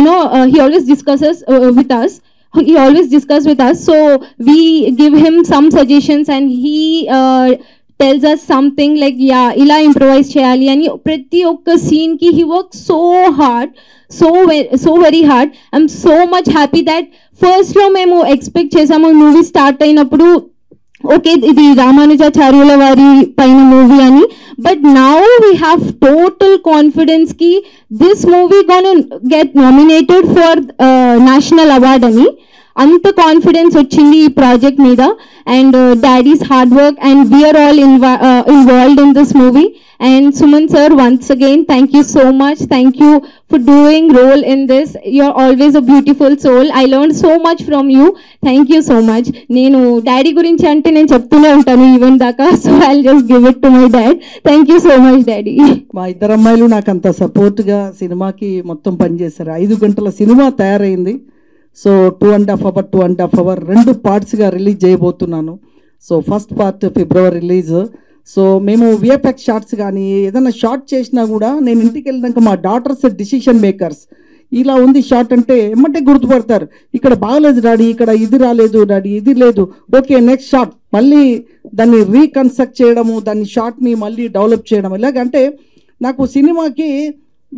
you know he always discusses with us he always discuss with us. So we give him some suggestions and he uh, tells us something like yeah ఇలా improvise చేయాలి అని ప్రతి ఒక్క సీన్కి he work so hard so so very hard I'm so much happy that ఫస్ట్లో మేము expect చేసాము movie start అయినప్పుడు ఓకే ఇది రామానుజాచార్యుల వారి పైన మూవీ అని. But now we have total కాన్ఫిడెన్స్కి this movie gonna get nominated for national award అని. అంత కాన్ఫిడెన్స్ వచ్చింది ఈ ప్రాజెక్ట్ మీద. And daddy's hard work and we're all involved in this movie and Suman sir once again thank you so much thank you for doing role in this you're always a beautiful soul I learn so much from you thank you so much నేను daddy గురించి అంటే నేను చెప్తూనే ఉంటాను even దాకా. So I just give it to my dad thank you so much daddy మా ఇద్దరు అమ్మాయిలు నాకు అంత సపోర్ట్గా సినిమాకి మొత్తం పనిచేశారు. ఐదు గంటల సినిమా తయారైంది. So two and half hour two and half hour రెండు పార్ట్స్గా రిలీజ్ చేయబోతున్నాను. So first part February release so మేము విఎఫ్ఎక్స్ షార్ట్స్ కానీ ఏదైనా షార్ట్ చేసినా కూడా నేను ఇంటికి వెళ్ళినాక మా డాటర్స్ డిసిషన్ మేకర్స్ ఇలా ఉంది షార్ట్ అంటే ఎమ్మటే గుర్తుపడతారు. ఇక్కడ బాగలేదు డాడీ ఇక్కడ ఇది రాలేదు డాడీ ఇది లేదు. ఓకే నెక్స్ట్ షార్ట్ మళ్ళీ దాన్ని రీకన్స్ట్రక్ట్ చేయడము దాన్ని షార్ట్ని మళ్ళీ డెవలప్ చేయడం. ఇలాగంటే నాకు సినిమాకి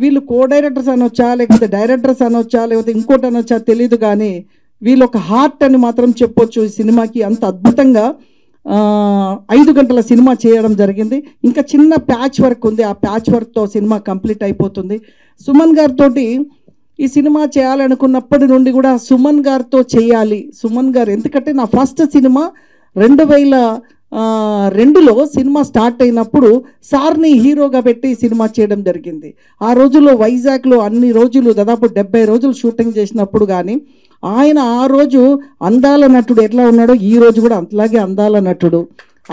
వీళ్ళు కో డైరెక్టర్స్ అనొచ్చా లేకపోతే డైరెక్టర్స్ అనొచ్చా లేకపోతే ఇంకోటి అనొచ్చా తెలియదు కానీ వీళ్ళు ఒక హార్ట్ అని మాత్రం చెప్పొచ్చు ఈ సినిమాకి. అంత అద్భుతంగా ఐదు గంటల సినిమా చేయడం జరిగింది. ఇంకా చిన్న ప్యాచ్ వర్క్ ఉంది. ఆ ప్యాచ్ వర్క్తో సినిమా కంప్లీట్ అయిపోతుంది. సుమన్ గారితో ఈ సినిమా చేయాలనుకున్నప్పటి నుండి కూడా సుమన్ గారితో చేయాలి. సుమన్ గారు ఎందుకంటే నా ఫస్ట్ సినిమా రెండు వేల రెండులో సినిమా స్టార్ట్ అయినప్పుడు సార్ని హీరోగా పెట్టి సినిమా చేయడం జరిగింది. ఆ రోజుల్లో వైజాగ్లో అన్ని రోజులు దాదాపు డెబ్బై రోజులు షూటింగ్ చేసినప్పుడు కానీ ఆయన ఆ రోజు అందాల నటుడు ఎట్లా ఉన్నాడో ఈ రోజు కూడా అంతలాగే అందాల నటుడు.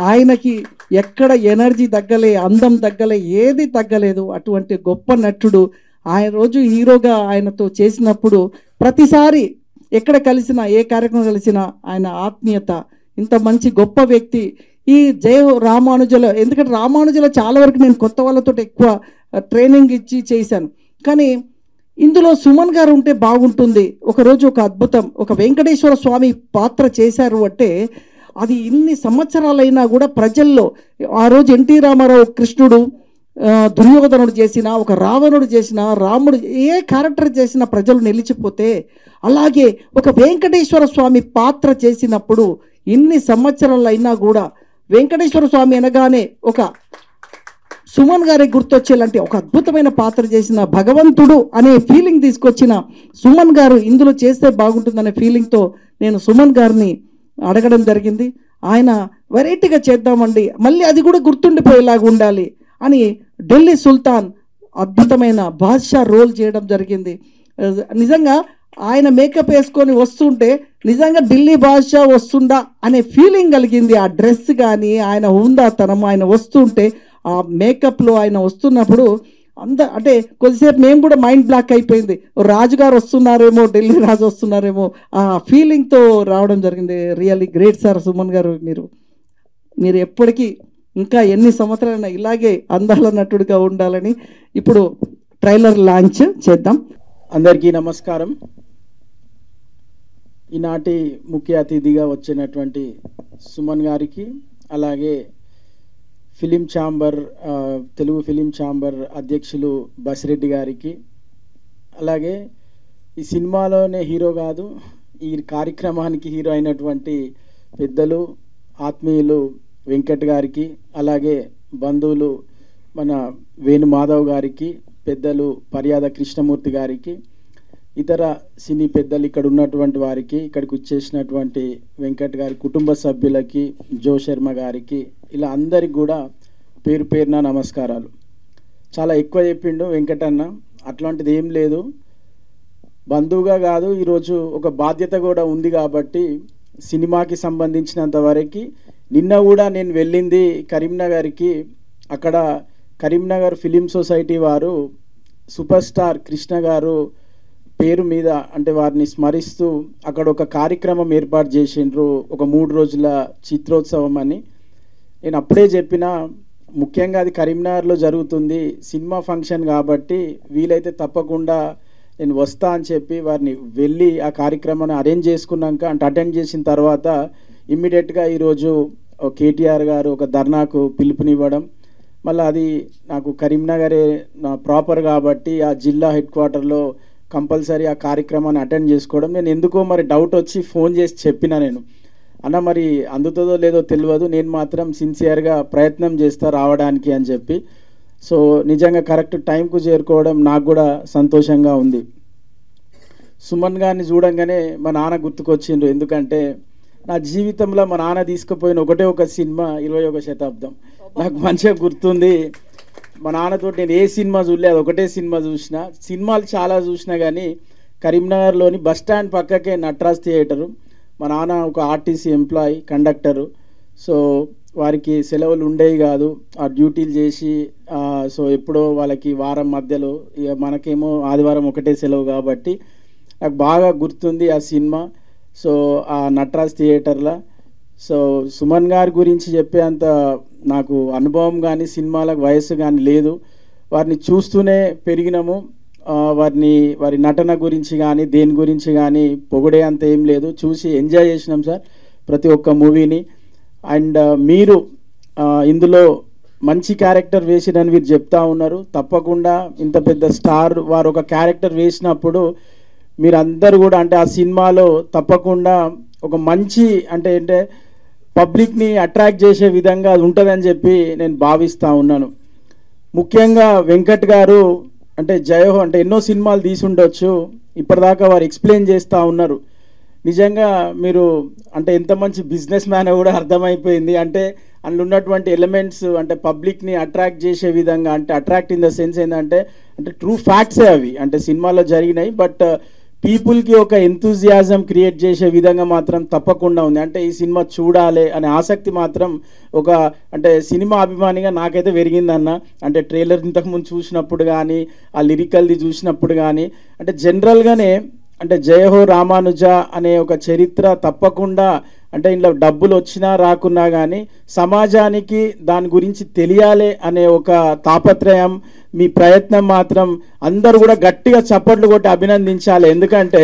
ఆయనకి ఎక్కడ ఎనర్జీ తగ్గలే అందం తగ్గలే ఏది తగ్గలేదు అటువంటి గొప్ప నటుడు ఆయన రోజు హీరోగా ఆయనతో చేసినప్పుడు ప్రతిసారి ఎక్కడ కలిసినా ఏ కార్యక్రమం కలిసినా ఆయన ఆత్మీయత ఇంత మంచి గొప్ప వ్యక్తి ఈ జయ రామానుజల ఎందుకంటే రామానుజల చాలా వరకు నేను కొత్త వాళ్ళతో ఎక్కువ ట్రైనింగ్ ఇచ్చి చేశాను. కానీ ఇందులో సుమన్ గారు ఉంటే బాగుంటుంది. ఒకరోజు ఒక అద్భుతం. ఒక వెంకటేశ్వర స్వామి పాత్ర చేశారు అంటే అది ఇన్ని సంవత్సరాలైనా కూడా ప్రజల్లో ఆ రోజు ఎన్టీ రామారావు కృష్ణుడు దుర్యోధనుడు చేసిన ఒక రావణుడు చేసిన రాముడు ఏ క్యారెక్టర్ చేసిన ప్రజలు నిలిచిపోతే అలాగే ఒక వెంకటేశ్వర స్వామి పాత్ర చేసినప్పుడు ఇన్ని సంవత్సరాలైనా కూడా వెంకటేశ్వర స్వామి అనగానే ఒక సుమన్ గారి గుర్తొచ్చేలాంటి ఒక అద్భుతమైన పాత్ర చేసిన భగవంతుడు అనే ఫీలింగ్ తీసుకొచ్చిన సుమన్ గారు ఇందులో చేస్తే బాగుంటుందనే ఫీలింగ్తో నేను సుమన్ గారిని అడగడం జరిగింది. ఆయన వెరైటీగా చేద్దామండి మళ్ళీ అది కూడా గుర్తుండిపోయేలాగా ఉండాలి అని ఢిల్లీ సుల్తాన్ అద్భుతమైన బాద్షా రోల్ చేయడం జరిగింది. నిజంగా ఆయన మేకప్ వేసుకొని వస్తుంటే నిజంగా ఢిల్లీ బాద్షా వస్తుందా అనే ఫీలింగ్ కలిగింది. ఆ డ్రెస్ కానీ ఆయన ఉందాతనం ఆయన వస్తుంటే ఆ మేకప్లో ఆయన వస్తున్నప్పుడు అంద అంటే కొద్దిసేపు మేము కూడా మైండ్ బ్లాక్ అయిపోయింది. రాజుగారు వస్తున్నారేమో ఢిల్లీ రాజు వస్తున్నారేమో ఆ ఫీలింగ్తో రావడం జరిగింది. Really great sir Suman garu మీరు. మీరు ఎప్పటికీ ఇంకా ఎన్ని సంవత్సరాలైనా ఇలాగే అందాల నటుడిగా ఉండాలని ఇప్పుడు ట్రైలర్ లాంచ్ చేద్దాం. అందరికీ నమస్కారం. ఈనాటి ముఖ్య అతిథిగా వచ్చినటువంటి సుమన్ గారికి అలాగే film chamber Telugu film chamber అధ్యక్షులు బసిరెడ్డి గారికి అలాగే ఈ సినిమాలోనే హీరో కాదు ఈ కార్యక్రమానికి హీరో అయినటువంటి పెద్దలు ఆత్మీయులు వెంకట్ గారికి అలాగే బంధువులు మన వేణు మాధవ్ గారికి పెద్దలు పర్యాద కృష్ణమూర్తి గారికి ఇతర సినీ పెద్దలు ఇక్కడ ఉన్నటువంటి వారికి ఇక్కడికి వచ్చేసినటువంటి వెంకట్ గారి కుటుంబ సభ్యులకి జో శర్మ గారికి ఇలా అందరికి కూడా పేరు పేరున నమస్కారాలు. చాలా ఎక్కువ చెప్పిండు వెంకటన్న అట్లాంటిది ఏం లేదు. బంధువుగా కాదు ఈరోజు ఒక బాధ్యత కూడా ఉంది కాబట్టి సినిమాకి సంబంధించినంత వరకు నిన్న కూడా నేను వెళ్ళింది కరీంనగర్కి. అక్కడ కరీంనగర్ ఫిలిం సొసైటీ వారు సూపర్ స్టార్ కృష్ణ గారు పేరు మీద అంటే వారిని స్మరిస్తూ అక్కడ ఒక కార్యక్రమం ఏర్పాటు చేసిండ్రు. ఒక మూడు రోజుల చిత్రోత్సవం అని. నేను అప్పుడే చెప్పిన ముఖ్యంగా అది కరీంనగర్లో జరుగుతుంది సినిమా ఫంక్షన్ కాబట్టి వీలైతే తప్పకుండా నేను వస్తా అని చెప్పి వారిని వెళ్ళి ఆ కార్యక్రమాన్ని అరేంజ్ చేసుకున్నాక అంటే అటెండ్ చేసిన తర్వాత ఇమ్మీడియట్గా ఈరోజు కేటీఆర్ గారు ఒక ధర్నాకు పిలుపునివ్వడం. మళ్ళీ అది నాకు కరీంనగరే నా ప్రాపర్ కాబట్టి ఆ జిల్లా హెడ్ క్వార్టర్లో కంపల్సరీ ఆ కార్యక్రమాన్ని అటెండ్ చేసుకోవడం. నేను ఎందుకో మరి డౌట్ వచ్చి ఫోన్ చేసి చెప్పిన నేను. అన్న మరి అందుతుందో లేదో తెలియదు నేను మాత్రం సిన్సియర్గా ప్రయత్నం చేస్తా రావడానికి అని చెప్పి. సో నిజంగా కరెక్ట్ టైంకు చేరుకోవడం నాకు కూడా సంతోషంగా ఉంది. సుమన్ గారిని చూడంగానే మా నాన్న గుర్తుకొచ్చిండ్రు. ఎందుకంటే నా జీవితంలో మా నాన్న తీసుకుపోయిన ఒకటే ఒక సినిమా ఇరవై ఒక శతాబ్దం. నాకు మంచిగా గుర్తుంది. మా నాన్నతో నేను ఏ సినిమా చూడలేదు అది ఒకటే సినిమా చూసిన. సినిమాలు చాలా చూసినా కానీ కరీంనగర్లోని బస్ స్టాండ్ పక్కకే నట్రాజ్ థియేటరు. మా నాన్న ఒక ఆర్టీసీ ఎంప్లాయీ కండక్టరు. సో వారికి సెలవులు ఉండేవి కాదు. ఆ డ్యూటీలు చేసి సో ఎప్పుడో వాళ్ళకి వారం మధ్యలో ఇక మనకేమో ఆదివారం ఒకటే సెలవు కాబట్టి నాకు బాగా గుర్తుంది ఆ సినిమా. సో ఆ నటరాజ్ థియేటర్లో. సో సుమన్ గారి గురించి చెప్పేంత నాకు అనుభవం కానీ సినిమాలకు వయస్సు కానీ లేదు. వారిని చూస్తూనే పెరిగినాము. వారిని వారి నటన గురించి కానీ దేని గురించి కానీ పొగిడే అంత ఏం లేదు. చూసి ఎంజాయ్ చేసినాం సార్ ప్రతి ఒక్క మూవీని. అండ్ మీరు ఇందులో మంచి క్యారెక్టర్ వేసిరని మీరు చెప్తా ఉన్నారు. తప్పకుండా ఇంత పెద్ద స్టార్ వారు ఒక క్యారెక్టర్ వేసినప్పుడు మీరందరూ కూడా అంటే ఆ సినిమాలో తప్పకుండా ఒక మంచి అంటే అంటే పబ్లిక్ని అట్రాక్ట్ చేసే విధంగా అది ఉంటుందని చెప్పి నేను భావిస్తూ ఉన్నాను. ముఖ్యంగా వెంకట్ గారు అంటే జయహో అంటే ఎన్నో సినిమాలు తీసి ఉండొచ్చు ఇప్పటిదాకా వారు ఎక్స్ప్లెయిన్ చేస్తూ ఉన్నారు. నిజంగా మీరు అంటే ఎంత మంచి బిజినెస్ మ్యాన్ కూడా అర్థమైపోయింది. అంటే అందులో ఉన్నటువంటి ఎలిమెంట్స్ అంటే పబ్లిక్ని అట్రాక్ట్ చేసే విధంగా అంటే అట్రాక్ట్ ఇన్ ద సెన్స్ ఏంటంటే అంటే ట్రూ ఫ్యాక్ట్సే అవి. అంటే సినిమాలో జరిగినాయి బట్ పీపుల్కి ఒక ఎంతూజియాజం క్రియేట్ చేసే విధంగా మాత్రం తప్పకుండా ఉంది. అంటే ఈ సినిమా చూడాలి అనే ఆసక్తి మాత్రం ఒక అంటే సినిమా అభిమానిగా నాకైతే పెరిగిందన్న. అంటే ట్రైలర్ ఇంతకుముందు చూసినప్పుడు కానీ ఆ లిరికల్ది చూసినప్పుడు కానీ అంటే జనరల్గానే అంటే జయహో రామానుజ అనే ఒక చరిత్ర తప్పకుండా అంటే ఇంట్లో డబ్బులు వచ్చినా రాకున్నా కానీ సమాజానికి దాని గురించి తెలియాలి అనే ఒక తాపత్రయం మీ ప్రయత్నం మాత్రం అందరూ కూడా గట్టిగా చప్పట్లు కొట్టి అభినందించాలి. ఎందుకంటే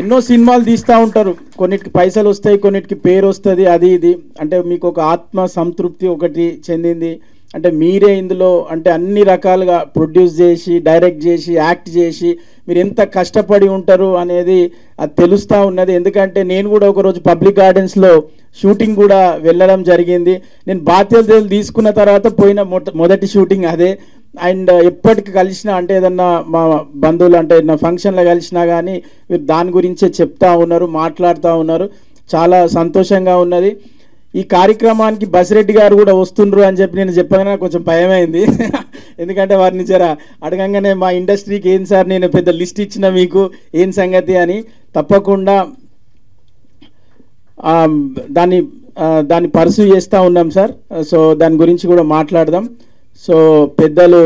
ఎన్నో సినిమాలు తీస్తూ ఉంటారు. కొన్నిటికి పైసలు వస్తాయి కొన్నిటికి పేరు వస్తుంది అది ఇది. అంటే మీకు ఒక ఆత్మ సంతృప్తి ఒకటి చెందింది. అంటే మీరే ఇందులో అంటే అన్ని రకాలుగా ప్రొడ్యూస్ చేసి డైరెక్ట్ చేసి యాక్ట్ చేసి మీరు ఎంత కష్టపడి ఉంటారు అనేది అది తెలుస్తూ ఉన్నది. ఎందుకంటే నేను కూడా ఒకరోజు పబ్లిక్ గార్డెన్స్లో షూటింగ్ కూడా వెళ్ళడం జరిగింది. నేను బాధ్యతలు తీసుకున్న తర్వాత పోయిన మొదటి షూటింగ్ అదే. అండ్ ఎప్పటికి కలిసినా అంటే ఏదన్నా మా బంధువులు అంటే నా ఫంక్షన్లో కలిసినా కానీ మీరు దాని గురించే చెప్తా ఉన్నారు మాట్లాడుతూ ఉన్నారు. చాలా సంతోషంగా ఉన్నది. ఈ కార్యక్రమానికి బసిరెడ్డి గారు కూడా వస్తుండ్రు అని చెప్పి నేను చెప్పగానే నాకు కొంచెం భయమైంది. ఎందుకంటే వారిని జర అడగంగానే మా ఇండస్ట్రీకి ఏం సార్ నేను పెద్ద లిస్ట్ ఇచ్చిన మీకు ఏం సంగతి అని తప్పకుండా దాన్ని దాన్ని పర్సూ చేస్తూ ఉన్నాం సార్. సో దాని గురించి కూడా మాట్లాడదాం. సో పెద్దలు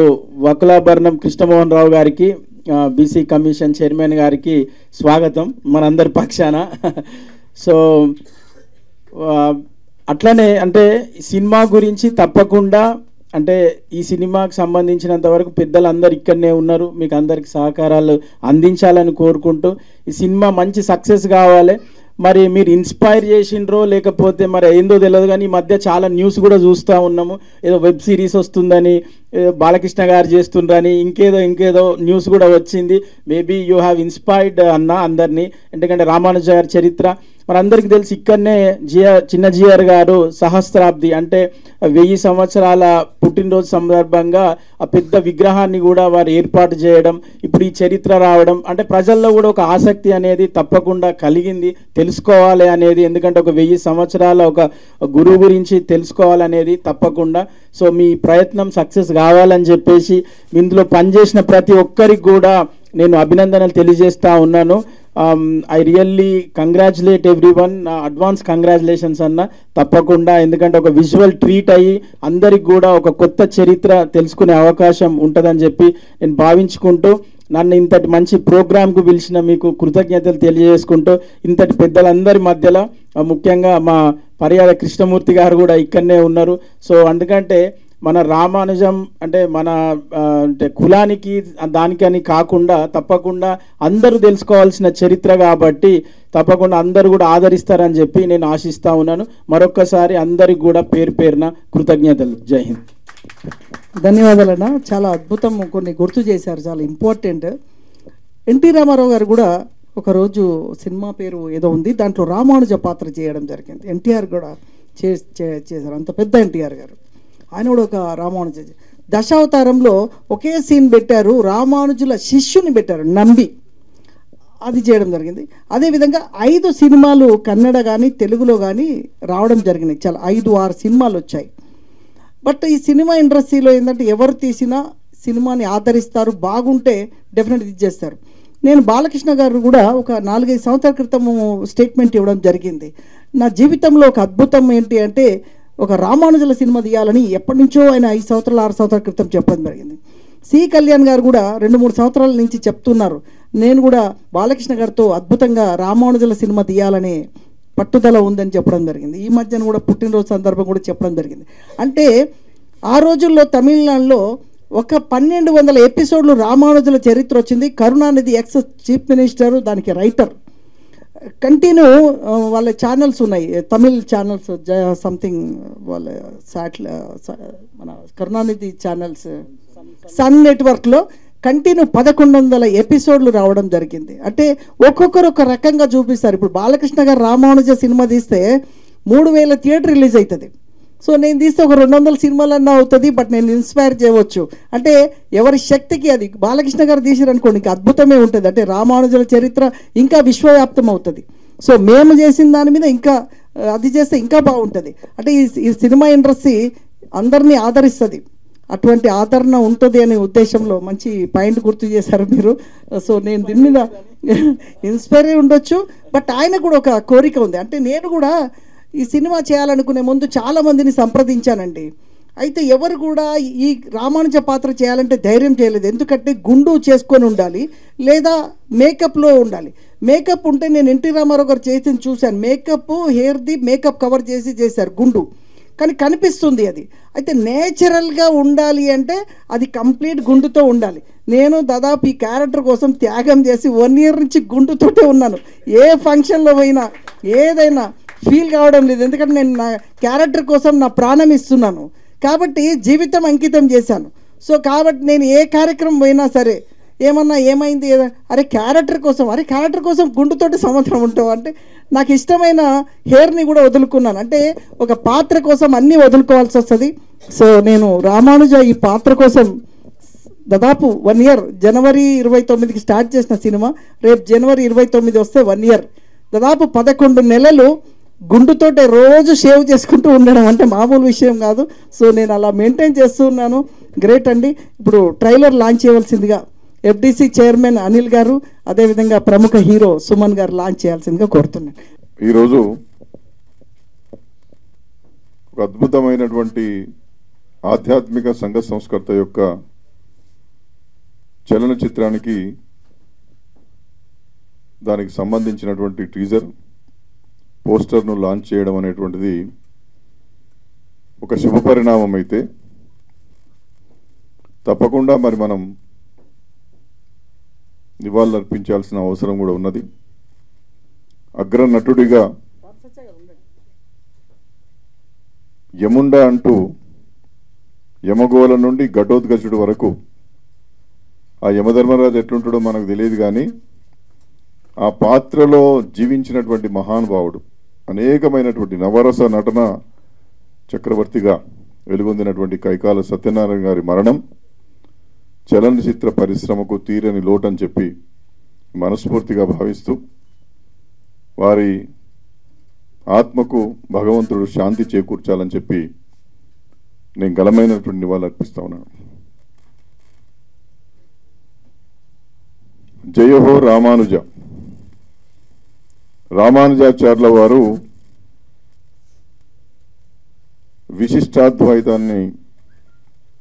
వకులాభరణం కృష్ణమోహన్ రావు గారికి బీసీ కమిషన్ చైర్మన్ గారికి స్వాగతం మనందరి పక్షాన. సో అట్లనే అంటే సినిమా గురించి తప్పకుండా అంటే ఈ సినిమాకి సంబంధించినంత వరకు అందరు ఇక్కడనే ఉన్నారు. మీకు అందరికి సహకారాలు అందించాలని కోరుకుంటూ ఈ సినిమా మంచి సక్సెస్ కావాలి. మరి మీరు ఇన్స్పైర్ చేసిండ్రో లేకపోతే మరి ఏందో తెలియదు కానీ ఈ మధ్య చాలా న్యూస్ కూడా చూస్తూ ఉన్నాము. ఏదో వెబ్ సిరీస్ వస్తుందని బాలకృష్ణ గారు చేస్తుండ్రని ఇంకేదో ఇంకేదో న్యూస్ కూడా వచ్చింది. మేబీ యూ హ్యావ్ ఇన్స్పైర్డ్ అన్న అందరినీ. ఎందుకంటే రామానుజ గారి చరిత్ర మరి అందరికీ తెలిసి ఇక్కడనే జిఆర్ చిన్న జిఆర్ గారు సహస్రాబ్ది అంటే వెయ్యి సంవత్సరాల పుట్టినరోజు సందర్భంగా ఆ పెద్ద విగ్రహాన్ని కూడా వారు ఏర్పాటు చేయడం ఇప్పుడు ఈ చరిత్ర రావడం అంటే ప్రజల్లో కూడా ఒక ఆసక్తి అనేది తప్పకుండా కలిగింది. తెలుసుకోవాలి అనేది ఎందుకంటే ఒక వెయ్యి సంవత్సరాల ఒక గురువు గురించి తెలుసుకోవాలనేది తప్పకుండా. సో మీ ప్రయత్నం సక్సెస్ కావాలని చెప్పేసి ఇందులో పనిచేసిన ప్రతి ఒక్కరికి కూడా నేను అభినందనలు తెలియజేస్తా ఉన్నాను. I really congratulate every one advance congratulations అన్న. తప్పకుండా ఎందుకంటే ఒక విజువల్ ట్రీట్ అయ్యి అందరికి కూడా ఒక కొత్త చరిత్ర తెలుసుకునే అవకాశం ఉంటుందని చెప్పి నేను భావించుకుంటూ నన్ను ఇంతటి మంచి ప్రోగ్రామ్కు పిలిచిన మీకు కృతజ్ఞతలు తెలియజేసుకుంటూ ఇంతటి పెద్దలందరి మధ్యలో ముఖ్యంగా మా పర్యాద కృష్ణమూర్తి గారు కూడా ఇక్కడనే ఉన్నారు. సో అందుకంటే మన రామానుజం అంటే మన అంటే కులానికి దానికని కాకుండా తప్పకుండా అందరూ తెలుసుకోవాల్సిన చరిత్ర కాబట్టి తప్పకుండా అందరూ కూడా ఆదరిస్తారని చెప్పి నేను ఆశిస్తా ఉన్నాను. మరొక్కసారి అందరికి కూడా పేరు పేరున కృతజ్ఞతలు. జై హింద్. ధన్యవాదాలన్న. చాలా అద్భుతం కొన్ని గుర్తు చేశారు. చాలా ఇంపార్టెంట్. ఎన్టీ రామారావు గారు కూడా ఒకరోజు సినిమా పేరు ఏదో ఉంది. దాంట్లో రామానుజ పాత్ర చేయడం జరిగింది. ఎన్టీఆర్ కూడా చే చే- చేశారు. అంత పెద్ద ఎన్టీఆర్ గారు. ఆయన కూడా ఒక రామానుజ దశావతారంలో ఒకే సీన్ పెట్టారు. రామానుజుల శిష్యుని పెట్టారు నంబి అది చేయడం జరిగింది. అదేవిధంగా ఐదు సినిమాలు కన్నడ కానీ తెలుగులో కానీ రావడం జరిగినాయి చాలా ఐదు ఆరు సినిమాలు వచ్చాయి. బట్ ఈ సినిమా ఇండస్ట్రీలో ఏంటంటే ఎవరు తీసినా సినిమాని ఆదరిస్తారు బాగుంటే డెఫినెట్ ఇది చేస్తారు. నేను బాలకృష్ణ గారు కూడా ఒక నాలుగైదు సంవత్సరాల క్రితం స్టేట్మెంట్ ఇవ్వడం జరిగింది. నా జీవితంలో ఒక అద్భుతం ఏంటి అంటే ఒక రామానుజుల సినిమా తీయాలని ఎప్పటి నుంచో ఆయన ఐదు సంవత్సరాలు ఆరు సంవత్సరాల క్రితం చెప్పడం జరిగింది. సి. కళ్యాణ్ గారు కూడా రెండు మూడు సంవత్సరాల నుంచి చెప్తున్నారు. నేను కూడా బాలకృష్ణ గారితో అద్భుతంగా రామానుజుల సినిమా తీయాలనే పట్టుదల ఉందని చెప్పడం జరిగింది. ఈ మధ్యన కూడా పుట్టినరోజు సందర్భం కూడా చెప్పడం జరిగింది. అంటే ఆ రోజుల్లో తమిళనాడులో ఒక పన్నెండు వందల ఎపిసోడ్లు రామానుజుల చరిత్ర వచ్చింది. కరుణానిధి ఎక్స్ చీఫ్ మినిస్టర్ దానికి రైటర్. కంటిన్యూ వాళ్ళ ఛానల్స్ ఉన్నాయి. తమిళ్ ఛానల్స్ సంథింగ్ వాళ్ళ శాటిల్ మన కరుణానిధి ఛానల్స్ సన్ నెట్వర్క్లో కంటిన్యూ పదకొండు వందల ఎపిసోడ్లు రావడం జరిగింది. అంటే ఒక్కొక్కరు ఒక రకంగా చూపిస్తారు. ఇప్పుడు బాలకృష్ణ గారు రామానుజ సినిమా తీస్తే మూడు వేల థియేటర్ రిలీజ్ అవుతుంది. సో నేను తీస్తే ఒక రెండు వందల సినిమాలన్నా అవుతుంది బట్ నేను ఇన్స్పైర్ చేయవచ్చు. అంటే ఎవరి శక్తికి అది బాలకృష్ణ గారు తీసిరనుకోండి ఇంకా అద్భుతమే ఉంటుంది. అంటే రామానుజుల చరిత్ర ఇంకా విశ్వవ్యాప్తం అవుతుంది సో మేము చేసిన దాని మీద ఇంకా అది చేస్తే ఇంకా బాగుంటుంది. అంటే ఈ ఈ సినిమా ఇండస్ట్రీ అందరినీ ఆదరిస్తుంది. అటువంటి ఆదరణ ఉంటుంది అనే ఉద్దేశంలో మంచి పాయింట్ గుర్తు చేశారు మీరు. సో నేను దీని మీద ఇన్స్పైర్ ఉండొచ్చు. బట్ ఆయన కూడా ఒక కోరిక ఉంది. అంటే నేను కూడా ఈ సినిమా చేయాలనుకునే ముందు చాలామందిని సంప్రదించానండి. అయితే ఎవరు కూడా ఈ రామానుజ పాత్ర చేయాలంటే ధైర్యం చేయలేదు. ఎందుకంటే గుండు చేసుకొని ఉండాలి లేదా మేకప్లో ఉండాలి. మేకప్ ఉంటే నేను ఎన్టీ రామారావు గారు చేసింది చూశాను. మేకప్ హెయిర్ది మేకప్ కవర్ చేసి చేశారు గుండు. కానీ కనిపిస్తుంది అది. అయితే నేచురల్గా ఉండాలి అంటే అది కంప్లీట్ గుండుతో ఉండాలి. నేను దాదాపు ఈ క్యారెక్టర్ కోసం త్యాగం చేసి వన్ ఇయర్ నుంచి గుండుతోటే ఉన్నాను. ఏ ఫంక్షన్లో పోయినా ఏదైనా ఫీల్ కావడం లేదు. ఎందుకంటే నేను నా క్యారెక్టర్ కోసం నా ప్రాణం ఇస్తున్నాను. కాబట్టి జీవితం అంకితం చేశాను. సో కాబట్టి నేను ఏ కార్యక్రమం పోయినా సరే ఏమన్నా ఏమైంది? అరే క్యారెక్టర్ కోసం అరే క్యారెక్టర్ కోసం గుండుతోటి సంవత్సరం ఉంటావు అంటే నాకు ఇష్టమైన హెయిర్ని కూడా వదులుకున్నాను. అంటే ఒక పాత్ర కోసం అన్నీ వదులుకోవాల్సి వస్తుంది. సో నేను రామానుజ ఈ పాత్ర కోసం దాదాపు వన్ ఇయర్ జనవరి ఇరవై తొమ్మిదికి స్టార్ట్ చేసిన సినిమా. రేపు జనవరి ఇరవై తొమ్మిది వస్తే వన్ ఇయర్. దాదాపు పదకొండు నెలలు గుండుతోటే రోజు షేవ్ చేసుకుంటూ ఉండడం అంటే మామూలు విషయం కాదు. సో నేను అలా మెయింటైన్ చేస్తూ ఉన్నాను. గ్రేట్ అండి. ఇప్పుడు ట్రైలర్ లాంచ్ చేయవలసిందిగా ఎఫ్డిసి చైర్మన్ అనిల్ గారు అదేవిధంగా ప్రముఖ హీరో సుమన్ గారు లాంచ్ చేయాల్సిందిగా కోరుతున్నాను. ఈరోజు ఒక అద్భుతమైనటువంటి ఆధ్యాత్మిక సంఘ సంస్కర్త యొక్క చలనచిత్రానికి దానికి సంబంధించినటువంటి టీజర్ పోస్టర్ను లాంచ్ చేయడం అనేటువంటిది ఒక శుభ పరిణామం అయితే తప్పకుండా మరి మనం నివాళులర్పించాల్సిన అవసరం కూడా ఉన్నది. అగ్ర నటుడిగా యముండ అంటూ యమగోల నుండి ఘటోద్గజుడు వరకు ఆ యమధర్మరాజు ఎట్లుంటాడో మనకు తెలియదు కానీ ఆ పాత్రలో జీవించినటువంటి మహానుభావుడు అనేకమైనటువంటి నవరస నటన చక్రవర్తిగా వెలుగొందినటువంటి కైకాల సత్యనారాయణ గారి మరణం చలనచిత్ర పరిశ్రమకు తీరని లోటని చెప్పి మనస్ఫూర్తిగా భావిస్తూ వారి ఆత్మకు భగవంతుడు శాంతి చేకూర్చాలని చెప్పి నేను గలమైనటువంటి నివాళులు అర్పిస్తా ఉన్నాను. జయహో రామానుజ. రామానుజాచార్యుల వారు విశిష్టాద్వైతాన్ని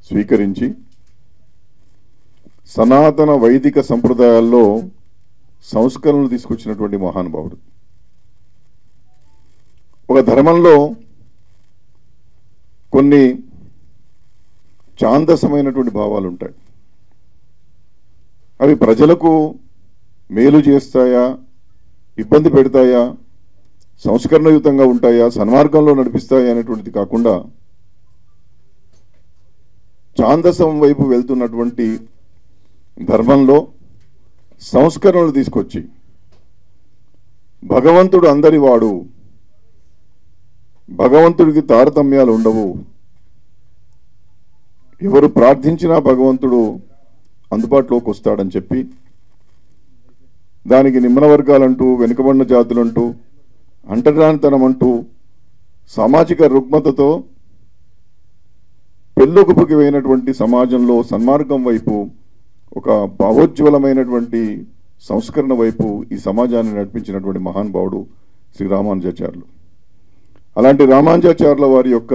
స్వీకరించి సనాతన వైదిక సంప్రదాయాల్లో సంస్కరణలు తీసుకొచ్చినటువంటి మహానుభావుడు. ఒక ధర్మంలో కొన్ని ఛాందసమైనటువంటి భావాలు ఉంటాయి అవి ప్రజలకు మేలు చేస్తాయా? ఇబ్బంది పెడతాయా? సంస్కరణయుతంగా ఉంటాయా? సన్మార్గంలో నడిపిస్తాయా అనేటువంటిది కాకుండా ఛాందసం వైపు వెళ్తున్నటువంటి ధర్మంలో సంస్కరణలు తీసుకొచ్చి భగవంతుడు అందరి వాడు భగవంతుడికి తారతమ్యాలు ఉండవు. ఎవరు ప్రార్థించినా భగవంతుడు అందుబాటులోకి వస్తాడని చెప్పి దానికి నిమ్మన వర్గాలంటూ వెనుకబడిన జాతులంటూ అంటరానితనం అంటూ సామాజిక రుగ్మతతో పెళ్ళొకపుకి పోయినటువంటి సమాజంలో సన్మార్గం వైపు ఒక భావోజ్వలమైనటువంటి సంస్కరణ వైపు ఈ సమాజాన్ని నడిపించినటువంటి మహానుభావుడు శ్రీ రామానుజాచార్యులు. అలాంటి రామానుజాచార్యుల వారి యొక్క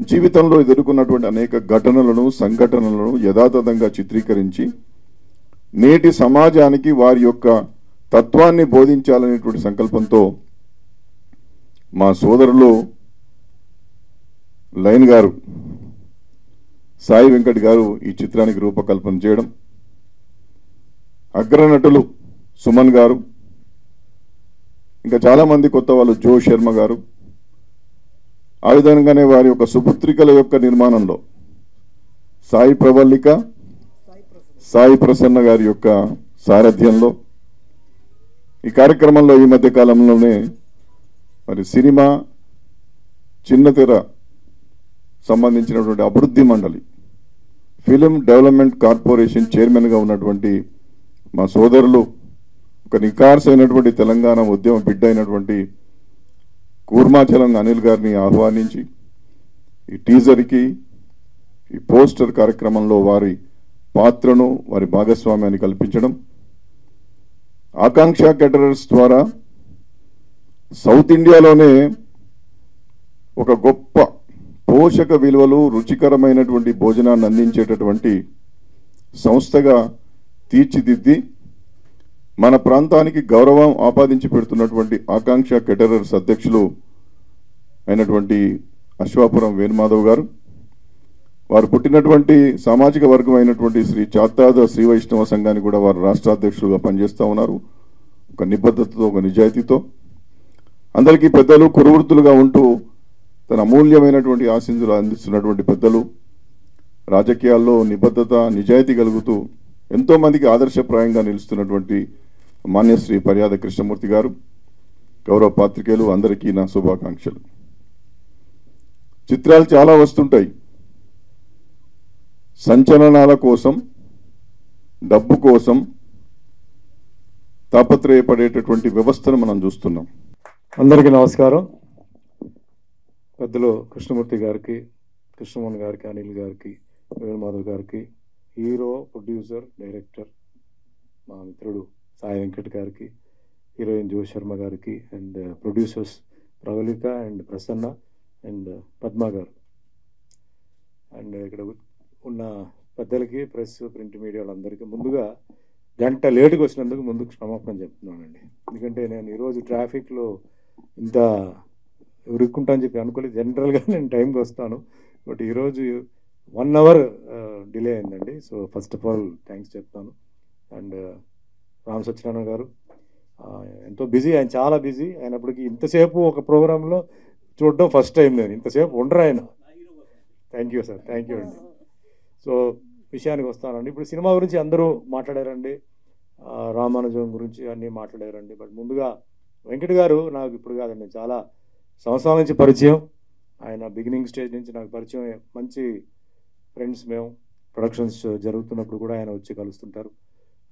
జీవితంలో ఎదుర్కొన్నటువంటి అనేక ఘటనలను సంఘటనలను యథాతథంగా చిత్రీకరించి నేటి సమాజానికి వారి యొక్క తత్వాన్ని బోధించాలనేటువంటి సంకల్పంతో మా సోదరులు లైన్ గారు సాయి వెంకట్ గారు ఈ చిత్రానికి రూపకల్పన చేయడం. అగ్రనటులు సుమన్ గారు ఇంకా చాలామంది కొత్త వాళ్ళు జో శర్మ గారు. ఆ విధంగానే వారి యొక్క సుపుత్రికల యొక్క నిర్మాణంలో సాయి ప్రవల్లిక సాయి ప్రసన్న గారి యొక్క సారథ్యంలో ఈ కార్యక్రమంలో ఈ మధ్య కాలంలోనే మరి సినిమా చిన్నతెర సంబంధించినటువంటి అభివృద్ధి మండలి ఫిలిం డెవలప్మెంట్ కార్పొరేషన్ చైర్మన్గా ఉన్నటువంటి మా సోదరులు ఒక నికార్స్ అయినటువంటి తెలంగాణ ఉద్యమ బిడ్డ అయినటువంటి కూర్మాచలం అనిల్ గారిని ఆహ్వానించి ఈ టీజర్కి ఈ పోస్టర్ కార్యక్రమంలో వారి పాత్రను వారి భాగస్వామ్యాన్ని కల్పించడం. ఆకాంక్ష కెటరర్స్ ద్వారా సౌత్ ఇండియాలోనే ఒక గొప్ప పోషక విలువలు రుచికరమైనటువంటి భోజనాన్ని అందించేటటువంటి సంస్థగా తీర్చిదిద్ది మన ప్రాంతానికి గౌరవం ఆపాదించి పెడుతున్నటువంటి ఆకాంక్ష కెటరర్స్ అధ్యక్షులు అయినటువంటి అశ్వాపురం వేణుమాధవ్ గారు. వారు పుట్టినటువంటి సామాజిక వర్గం అయినటువంటి శ్రీ చాత్రాద శ్రీ వైష్ణవ సంఘానికి కూడా వారు రాష్ట్ర అధ్యక్షులుగా పనిచేస్తూ ఉన్నారు. ఒక నిబద్ధతతో ఒక నిజాయితీతో. అందరికీ పెద్దలు కురువృత్తులుగా ఉంటూ తన అమూల్యమైనటువంటి ఆశీస్సులు అందిస్తున్నటువంటి పెద్దలు రాజకీయాల్లో నిబద్ధత నిజాయితీ కలుగుతూ ఎంతోమందికి ఆదర్శప్రాయంగా నిలుస్తున్నటువంటి మాన్యశ్రీ పర్యాద కృష్ణమూర్తి గారు గౌరవ పాత్రికేయులు అందరికీ నా శుభాకాంక్షలు. చిత్రాలు చాలా వస్తుంటాయి. సంచలనాల కోసం డబ్బు కోసం తాపత్రయపడేటటువంటి వ్యవస్థను మనం చూస్తున్నాం. అందరికీ నమస్కారం. పెద్దలు కృష్ణమూర్తి గారికి కృష్ణమోహన్ గారికి అనిల్ గారికి వేణుమాధవ్ గారికి హీరో ప్రొడ్యూసర్ డైరెక్టర్ మా మిత్రుడు సాయి వెంకట్ గారికి హీరోయిన్ జో శర్మ గారికి and producers Pravalika and Prasanna and Padma గారు. అండ్ ఇక్కడ ఉన్న పెద్దలకి ప్రెస్ ప్రింట్ మీడియా వాళ్ళందరికీ ముందుగా గంట లేటుగా వచ్చినందుకు ముందు క్షమాపణ చెప్తున్నానండి. ఎందుకంటే నేను ఈరోజు ట్రాఫిక్లో ఇంత ఉరుక్కుంటా అని చెప్పి అనుకోలేదు. జనరల్గా నేను టైంకి వస్తాను. బట్ ఈరోజు వన్ అవర్ డిలే అయిందండి. So first of all thanks చెప్తాను. అండ్ రామ్ సత్యనారాయణ గారు ఎంతో బిజీ. ఆయన చాలా బిజీ. అయినప్పటికీ ఇంతసేపు ఒక ప్రోగ్రాంలో చూడడం ఫస్ట్ టైం నేను. ఇంతసేపు ఉండరు ఆయన. Thank you sir. Thank you అండి. సో విషయానికి వస్తానండి. ఇప్పుడు సినిమా గురించి అందరూ మాట్లాడారండి. రామానుజం గురించి అన్నీ మాట్లాడారండి. బట్ ముందుగా వెంకట్ గారు నాకు ఇప్పుడు కాదండి చాలా సంవత్సరాల నుంచి పరిచయం. ఆయన బిగినింగ్ స్టేజ్ నుంచి నాకు పరిచయం మంచి ఫ్రెండ్స్ మేము. ప్రొడక్షన్స్ జరుగుతున్నప్పుడు కూడా ఆయన వచ్చి కలుస్తుంటారు.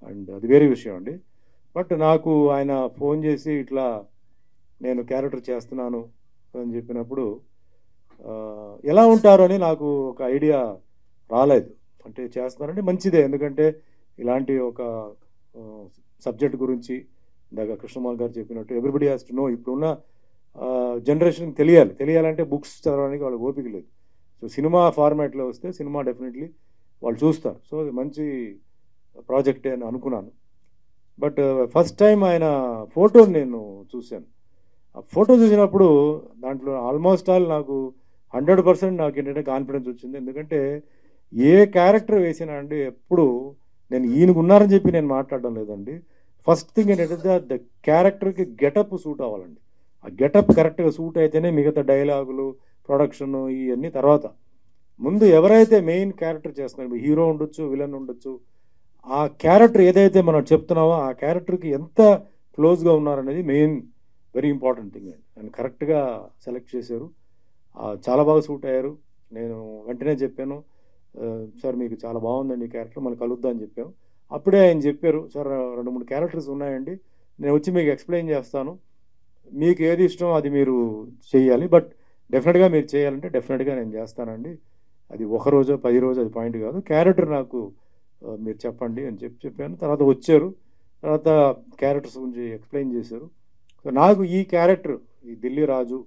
అండ్ అది వేరే విషయం అండి. బట్ నాకు ఆయన ఫోన్ చేసి ఇట్లా నేను క్యారెక్టర్ చేస్తున్నాను అని చెప్పినప్పుడు ఎలా ఉంటారు అని నాకు ఒక ఐడియా రాలేదు. అంటే చేస్తున్నారంటే మంచిదే. ఎందుకంటే ఇలాంటి ఒక సబ్జెక్ట్ గురించి ఇందాక కృష్ణమాల్ గారు చెప్పినట్టు ఎవ్రీబడి హ్యాస్ టు నో ఇప్పుడున్న జనరేషన్ తెలియాలి. తెలియాలంటే బుక్స్ చదవడానికి వాళ్ళకి ఓపిక లేదు. సో సినిమా ఫార్మాట్లో వస్తే సినిమా డెఫినెట్లీ వాళ్ళు చూస్తారు. సో అది మంచి ప్రాజెక్టే అని అనుకున్నాను. బట్ ఫస్ట్ టైం ఆయన ఫోటోని నేను చూశాను. ఆ ఫోటో చూసినప్పుడు దాంట్లో ఆల్మోస్ట్ ఆల్ నాకు హండ్రెడ్ పర్సెంట్ నాకు ఏంటంటే కాన్ఫిడెన్స్ వచ్చింది. ఎందుకంటే ఏ క్యారెక్టర్ వేసినా అండి ఎప్పుడు నేను ఈయనకు ఉన్నారని చెప్పి నేను మాట్లాడడం లేదండి. ఫస్ట్ థింగ్ ఏంటంటే ద క్యారెక్టర్కి గెటప్ సూట్ అవ్వాలండి. ఆ గెటప్ కరెక్ట్గా సూట్ అయితేనే మిగతా డైలాగులు ప్రొడక్షన్ ఇవన్నీ తర్వాత. ముందు ఎవరైతే మెయిన్ క్యారెక్టర్ చేస్తున్నారో హీరో ఉండొచ్చు విలన్ ఉండొచ్చు ఆ క్యారెక్టర్ ఏదైతే మనం చెప్తున్నామో ఆ క్యారెక్టర్కి ఎంత క్లోజ్గా ఉన్నారనేది మెయిన్ వెరీ ఇంపార్టెంట్ థింగ్ అండి. నన్ను కరెక్ట్గా సెలెక్ట్ చేశారు. చాలా బాగా సూట్ అయ్యారు. నేను వెంటనే చెప్పాను. సార్ మీకు చాలా బాగుందండి ఈ క్యారెక్టర్ మళ్ళీ కలుద్దాం అని చెప్పాం. అప్పుడే ఆయన చెప్పారు సార్ రెండు మూడు క్యారెక్టర్స్ ఉన్నాయండి నేను వచ్చి మీకు ఎక్స్ప్లెయిన్ చేస్తాను. మీకు ఏది ఇష్టం అది మీరు చేయాలి బట్ డెఫినెట్గా మీరు చేయాలంటే డెఫినెట్గా నేను చేస్తానండి. అది ఒక రోజు పది రోజు అది పాయింట్ కాదు. క్యారెక్టర్ నాకు మీరు చెప్పండి అని చెప్పి చెప్పాను. తర్వాత వచ్చారు. తర్వాత క్యారెక్టర్స్ గురించి ఎక్స్ప్లెయిన్ చేశారు. నాకు ఈ క్యారెక్టర్ ఈ ఢిల్లీ రాజు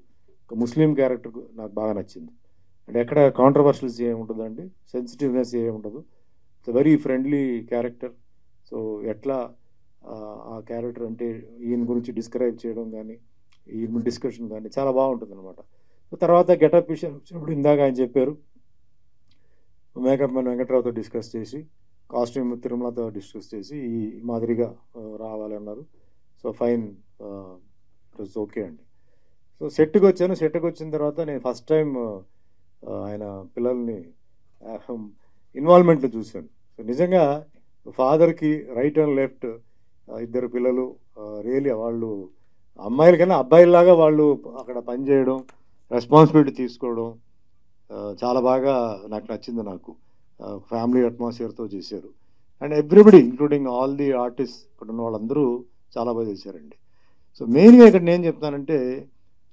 ఒక ముస్లిం క్యారెక్టర్ నాకు బాగా నచ్చింది. అంటే ఎక్కడ కాంట్రవర్షియల్స్ ఏమి అండి. సెన్సిటివ్నెస్ ఏమి ఉండదు. It's very friendly character so ఎట్లా ఆ, క్యారెక్టర్ అంటే ఈయన గురించి డిస్క్రైబ్ చేయడం కానీ ఈయన డిస్కషన్ కానీ చాలా బాగుంటుంది అనమాట తర్వాత గెటప్ విషయం వచ్చినప్పుడు ఇందాక ఆయన చెప్పారు. మేకప్ మ్యాన్ వెంకట్రావుతో డిస్కస్ చేసి కాస్ట్యూమ్ తిరుమలతో డిస్కస్ చేసి ఈ మాదిరిగా రావాలన్నారు so fine it was okay అండి. సో సెట్కి వచ్చాను. సెట్కి వచ్చిన తర్వాత నేను ఫస్ట్ టైం ఆయన పిల్లల్ని ఇన్వాల్వ్మెంట్లో చూశాను సో నిజంగా ఫాదర్కి రైట్ అండ్ లెఫ్ట్ ఇద్దరు పిల్లలు రియలీ వాళ్ళు అమ్మాయిల కన్నా అబ్బాయిలాగా వాళ్ళు అక్కడ పనిచేయడం రెస్పాన్సిబిలిటీ తీసుకోవడం చాలా బాగా నాకు నచ్చింది నాకు. ఫ్యామిలీ అట్మాస్ఫియర్తో చేశారు. And everybody including all the artist ఇక్కడ ఉన్న వాళ్ళందరూ చాలా బాగా చేశారండి. సో మెయిన్గా ఇక్కడ నేను చెప్తానంటే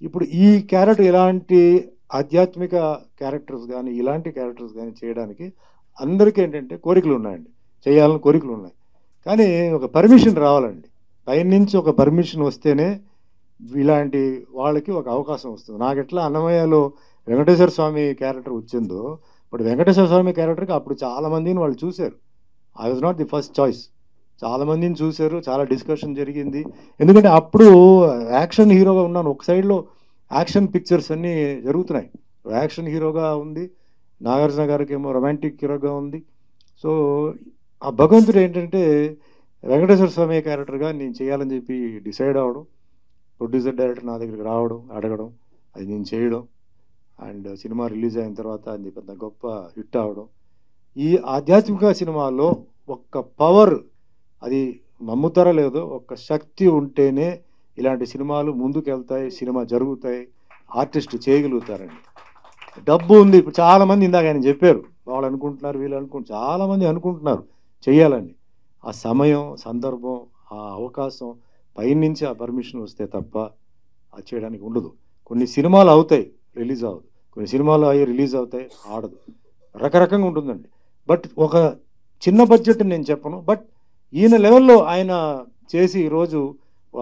ఇప్పుడు ఈ క్యారెక్టర్ ఇలాంటి ఆధ్యాత్మిక క్యారెక్టర్స్ కానీ ఇలాంటి క్యారెక్టర్స్ కానీ చేయడానికి అందరికీ ఏంటంటే కోరికలు ఉన్నాయండి. చేయాలని కోరికలు ఉన్నాయి. కానీ ఒక పర్మిషన్ రావాలండి. పైనుంచి ఒక పర్మిషన్ వస్తేనే ఇలాంటి వాళ్ళకి ఒక అవకాశం వస్తుంది. నాకు ఎట్లా అన్నమయ్యలో వెంకటేశ్వర స్వామి క్యారెక్టర్ వచ్చిందో ఇప్పుడు వెంకటేశ్వర స్వామి క్యారెక్టర్కి అప్పుడు చాలా మందిని వాళ్ళు చూశారు. I was not the first choice చాలా మందిని చూశారు. చాలా డిస్కషన్ జరిగింది. ఎందుకంటే అప్పుడు యాక్షన్ హీరోగా ఉన్నాను. ఒక సైడ్లో యాక్షన్ పిక్చర్స్ అన్నీ జరుగుతున్నాయి. యాక్షన్ హీరోగా ఉంది. నాగార్జున గారికి ఏమో రొమాంటిక్ హీరోగా ఉంది. సో ఆ భగవంతుడు ఏంటంటే వెంకటేశ్వర స్వామి క్యారెక్టర్గా నేను చేయాలని చెప్పి డిసైడ్ అవ్వడం ప్రొడ్యూసర్ డైరెక్టర్ నా దగ్గరికి రావడం అడగడం అది నేను చేయడం అండ్ సినిమా రిలీజ్ అయిన తర్వాత అది పెద్ద గొప్ప హిట్ అవడం ఈ ఆధ్యాత్మిక సినిమాలో ఒక్క పవర్ అది నమ్ముతారో లేదో ఒక్క శక్తి ఉంటేనే ఇలాంటి సినిమాలు ముందుకెళ్తాయి సినిమా జరుగుతాయి ఆర్టిస్ట్ చేయగలుగుతారండి. డబ్బు ఉంది. ఇప్పుడు చాలామంది ఇందాక ఆయన చెప్పారు. వాళ్ళు అనుకుంటున్నారు వీళ్ళు అనుకుంటు చాలామంది అనుకుంటున్నారు చేయాలని ఆ సమయం సందర్భం ఆ అవకాశం పైనుంచి ఆ పర్మిషన్ వస్తే తప్ప అది చేయడానికి ఉండదు. కొన్ని సినిమాలు అవుతాయి రిలీజ్ అవ్వదు. కొన్ని సినిమాలు అవి రిలీజ్ అవుతాయి ఆడదు. రకరకంగా ఉంటుందండి. బట్ ఒక చిన్న బడ్జెట్ నేను చెప్పను. బట్ ఈయన లెవెల్లో ఆయన చేసి ఈరోజు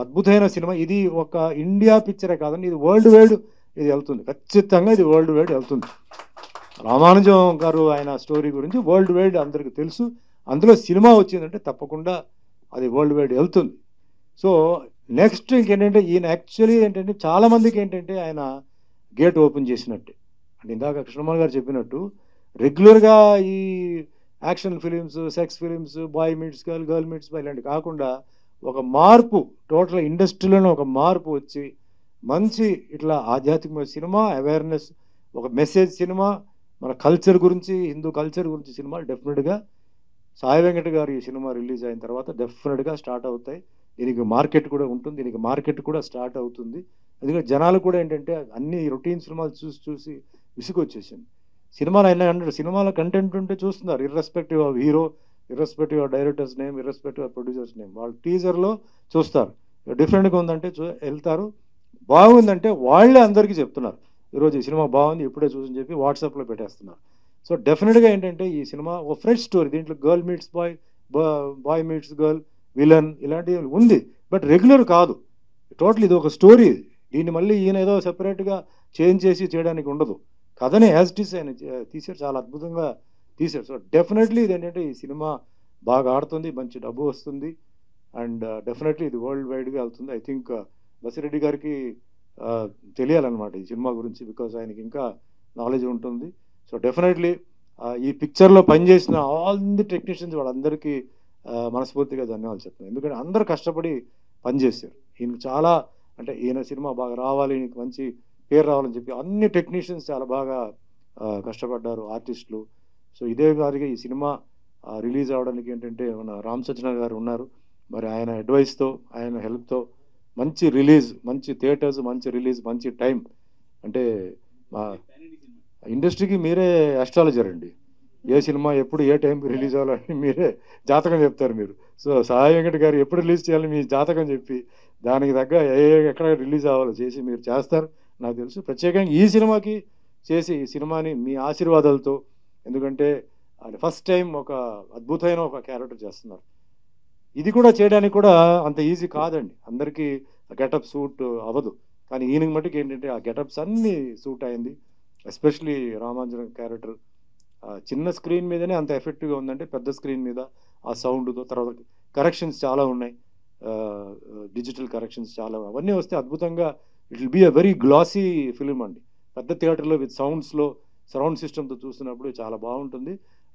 అద్భుతమైన సినిమా. ఇది ఒక ఇండియా పిక్చరే కాదండి ఇది వరల్డ్ వైడ్ ఇది వెళ్తుంది. ఖచ్చితంగా ఇది వరల్డ్ వైడ్ వెళ్తుంది. రామానుజం గారు ఆయన స్టోరీ గురించి వరల్డ్ వైడ్ అందరికీ తెలుసు. అందులో సినిమా వచ్చిందంటే తప్పకుండా అది వరల్డ్ వైడ్ వెళ్తుంది. సో నెక్స్ట్ ఇంకేంటంటే ఈయన యాక్చువల్లీ ఏంటంటే చాలామందికి ఏంటంటే ఆయన గేట్ ఓపెన్ చేసినట్టే. అంటే ఇందాక కృష్ణమోహన్ గారు చెప్పినట్టు రెగ్యులర్గా ఈ action films sex films boy meets girl girl meets boy ఇలాంటివి కాకుండా ఒక మార్పు టోటల్ ఇండస్ట్రీలోనే ఒక మార్పు వచ్చి మంచి ఇట్లా ఆధ్యాత్మిక సినిమా అవేర్నెస్ ఒక మెసేజ్ సినిమా మన కల్చర్ గురించి హిందూ కల్చర్ గురించి సినిమాలు డెఫినెట్గా సాయి వెంకట గారు ఈ సినిమా రిలీజ్ అయిన తర్వాత డెఫినెట్గా స్టార్ట్ అవుతాయి. దీనికి మార్కెట్ కూడా ఉంటుంది దీనికి మార్కెట్ కూడా స్టార్ట్ అవుతుంది. ఎందుకంటే జనాలు కూడా ఏంటంటే అన్ని రొటీన్ సినిమాలు చూసి చూసి విసుగొచ్చేసింది. సినిమాలు అయినా అంటే సినిమాలో కంటెంట్ ఉంటే చూస్తున్నారు irrespective of hero irrespective of directors name irrespective of producers name వాళ్ళు టీజర్లో చూస్తారు. డిఫరెంట్గా ఉందంటే చూ వెళ్తారు. బాగుందంటే వాళ్ళే అందరికీ చెప్తున్నారు. ఈరోజు ఈ సినిమా బాగుంది ఇప్పుడే చూసి చెప్పి వాట్సాప్లో పెట్టేస్తున్నారు. సో డెఫినెట్గా ఏంటంటే ఈ సినిమా ఒక ఫ్రెష్ స్టోరీ. దీంట్లో girl meets boy boy meets girl villain ఇలాంటివి ఉంది. బట్ రెగ్యులర్ కాదు. టోటల్ ఇది ఒక స్టోరీ. దీన్ని మళ్ళీ ఈయన ఏదో సెపరేట్గా చేంజ్ చేసి చేయడానికి ఉండదు. కథని యాజ్ టీస్ ఆయన తీసారు చాలా అద్భుతంగా తీశారు. సో డెఫినెట్లీ ఇది ఏంటంటే ఈ సినిమా బాగా ఆడుతుంది మంచి డబ్బు వస్తుంది. అండ్ డెఫినెట్లీ uh, ఇది వరల్డ్ వైడ్గా వెళ్తుంది. ఐ థింక్ uh, బసిరెడ్డి గారికి uh, తెలియాలన్నమాట ఈ సినిమా గురించి బికాజ్ ఆయనకి ఇంకా నాలెడ్జ్ ఉంటుంది. సో డెఫినెట్లీ ఈ పిక్చర్లో పనిచేసిన ఆల్ ది టెక్నీషియన్స్ వాళ్ళందరికీ మనస్ఫూర్తిగా ధన్యవాదాలు చెప్తున్నాను. ఎందుకంటే అందరూ కష్టపడి పనిచేశారు. ఈయన చాలా అంటే ఈయన సినిమా బాగా రావాలి ఈయనకి మంచి పేరు రావాలని చెప్పి అన్ని టెక్నీషియన్స్ చాలా బాగా కష్టపడ్డారు ఆర్టిస్టులు సో ఇదే గారికి ఈ సినిమా రిలీజ్ అవడానికి ఏంటంటే మన రామ్ సత్యనారాయణ గారు ఉన్నారు. మరి ఆయన అడ్వైస్తో ఆయన హెల్ప్తో మంచి రిలీజ్ మంచి థియేటర్స్ మంచి రిలీజ్ మంచి టైం అంటే మా ఇండస్ట్రీకి మీరే అస్ట్రాలజర్ అండి. ఏ సినిమా ఎప్పుడు ఏ టైంకి రిలీజ్ అవ్వాలని మీరే జాతకం చెప్తారు మీరు. సో సాయి వెంకట గారు ఎప్పుడు రిలీజ్ చేయాలి మీ జాతకం చెప్పి దానికి తగ్గ ఏ- ఎక్కడ రిలీజ్ అవ్వాలో చేసి మీరు చేస్తారు. నాకు తెలుసు. ప్రత్యేకంగా ఈ సినిమాకి చేసి ఈ సినిమాని మీ ఆశీర్వాదాలతో ఎందుకంటే ఆయన ఫస్ట్ టైం ఒక అద్భుతమైన ఒక క్యారెక్టర్ చేస్తున్నారు. ఇది కూడా చేయడానికి కూడా అంత ఈజీ కాదండి. అందరికీ గెటప్ సూట్ అవ్వదు. కానీ ఈయనకి మటుకు ఏంటంటే ఆ గెటప్స్ అన్నీ సూట్ అయింది. ఎస్పెషలీ రామాంజనం క్యారెక్టర్ చిన్న స్క్రీన్ మీదనే అంత ఎఫెక్టివ్గా ఉందంటే పెద్ద స్క్రీన్ మీద ఆ సౌండ్తో తర్వాత కరెక్షన్స్ చాలా ఉన్నాయి. డిజిటల్ కరెక్షన్స్ చాలా అవన్నీ వస్తే అద్భుతంగా it will be a very glossy film అండి. పెద్ద థియేటర్లో విత్ సౌండ్స్లో సరౌండ్ సిస్టమ్తో చూసినప్పుడు చాలా బాగుంటుంది.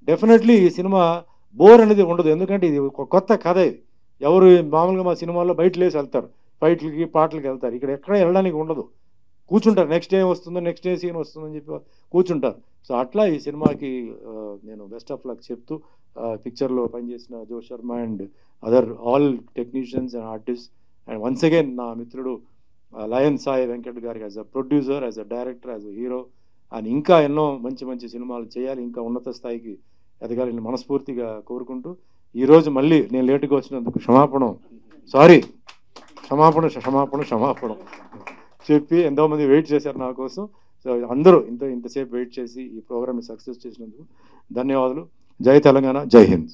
డెఫినెట్లీ ఈ సినిమా బోర్ అనేది ఉండదు. ఎందుకంటే ఇది ఒక కొత్త కథ ఇది. ఎవరు మామూలుగా మా సినిమాల్లో బయట లేసి వెళ్తారు. ఫైట్లకి పాటలకి వెళ్తారు. ఇక్కడ ఎక్కడ వెళ్ళడానికి ఉండదు. కూర్చుంటారు. నెక్స్ట్ ఏం వస్తుందో నెక్స్ట్ డే సీన్ వస్తుందని చెప్పి కూర్చుంటారు. సో అట్లా ఈ సినిమాకి నేను బెస్ట్ ఆఫ్ లక్ చెప్తూ పిక్చర్లో పనిచేసిన Jo Sharma and other all technicians and artist and once again నా మిత్రుడు లయన్ సాయి వెంకట్ గారికి as a producer as a director as a hero ఆయన ఇంకా ఎన్నో మంచి మంచి సినిమాలు చేయాలి ఇంకా ఉన్నత స్థాయికి ఎదగాలని మనస్ఫూర్తిగా కోరుకుంటూ ఈరోజు మళ్ళీ నేను లేటుగా వచ్చినందుకు క్షమాపణం. సారీ క్షమాపణ క్షమాపణ క్షమాపణ. చెప్పి ఎంతోమంది వెయిట్ చేశారు నా కోసం. సో అందరూ ఇంత ఇంతసేపు వెయిట్ చేసి ఈ ప్రోగ్రామ్ని సక్సెస్ చేసినందుకు ధన్యవాదాలు. జై తెలంగాణ జై హింద్.